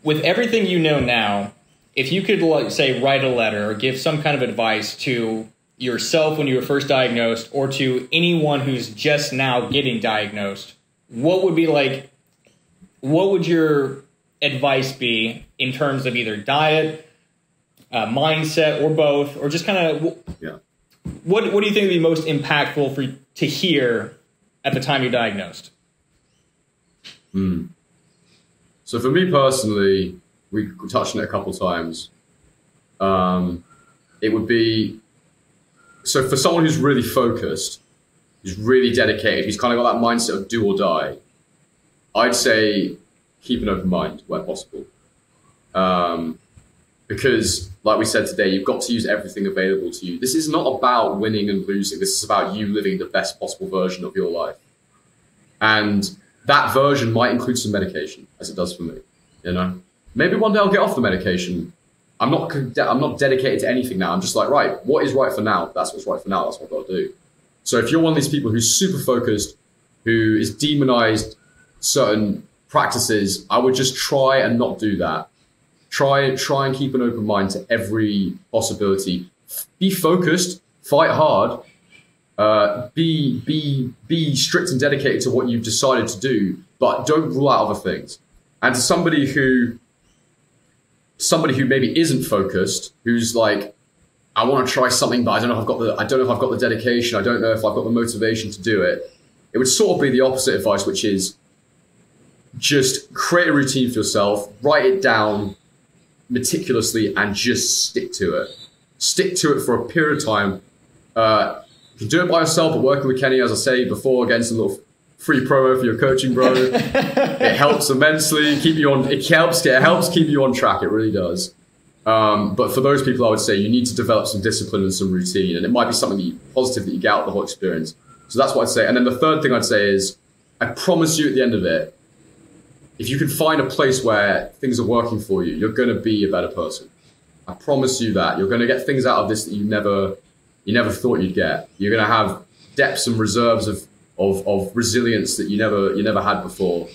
with everything you know now, if you could like say write a letter or give some kind of advice to yourself when you were first diagnosed, or to anyone who's just now getting diagnosed, what would be like? What would your advice be in terms of either diet, uh, mindset, or both, or just kind of Yeah. what what do you think would be most impactful for to hear at the time you're diagnosed? So for me personally, we touched on it a couple times. Um, it would be so for someone who's really focused, who's really dedicated, who's kind of got that mindset of do or die. I'd say keep an open mind where possible, um, because like we said today, you've got to use everything available to you. This is not about winning and losing. This is about you living the best possible version of your life, and that version might include some medication, as it does for me. You know, maybe one day I'll get off the medication. I'm not. I'm not dedicated to anything now. I'm just like, right, what is right for now? That's what's right for now. That's what I've got to do. So if you're one of these people who's super focused, who is demonized certain practices, I would just try and not do that. Try try and keep an open mind to every possibility. Be focused, fight hard, uh, be be be strict and dedicated to what you've decided to do, but don't rule out other things. And to somebody who somebody who maybe isn't focused, who's like, I want to try something, but I don't know if I've got the I don't know if I've got the dedication, I don't know if I've got the motivation to do it. It would sort of be the opposite advice, which is just create a routine for yourself, write it down meticulously, and just stick to it. Stick to it for a period of time. Uh, you can do it by yourself, but working with Kenny, as I say before, again, some little free promo for your coaching, bro. <laughs> it helps immensely. Keep you on. It helps. It helps keep you on track. It really does. Um, but for those people, I would say you need to develop some discipline and some routine, and it might be something that you, positive that you get out of the whole experience. So that's what I'd say. And then the third thing I'd say is, I promise you, at the end of it, if you can find a place where things are working for you, you're going to be a better person. I promise you that you're going to get things out of this that you never, you never thought you'd get. You're going to have depths and reserves of of, of resilience that you never you never had before,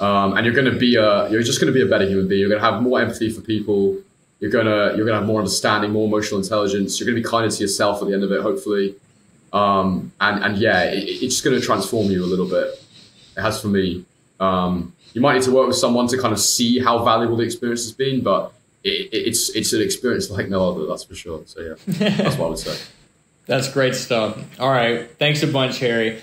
um, and you're going to be a you're just going to be a better human being. You're going to have more empathy for people. You're gonna you're gonna have more understanding, more emotional intelligence. You're to be kinder to yourself at the end of it, hopefully. Um, and and yeah, it, it's just to transform you a little bit. It has for me. Um, you might need to work with someone to kind of see how valuable the experience has been, but it, it, it's it's an experience like no other. That's for sure. So yeah, that's what I would say. <laughs> That's great stuff. All right, thanks a bunch, Harry.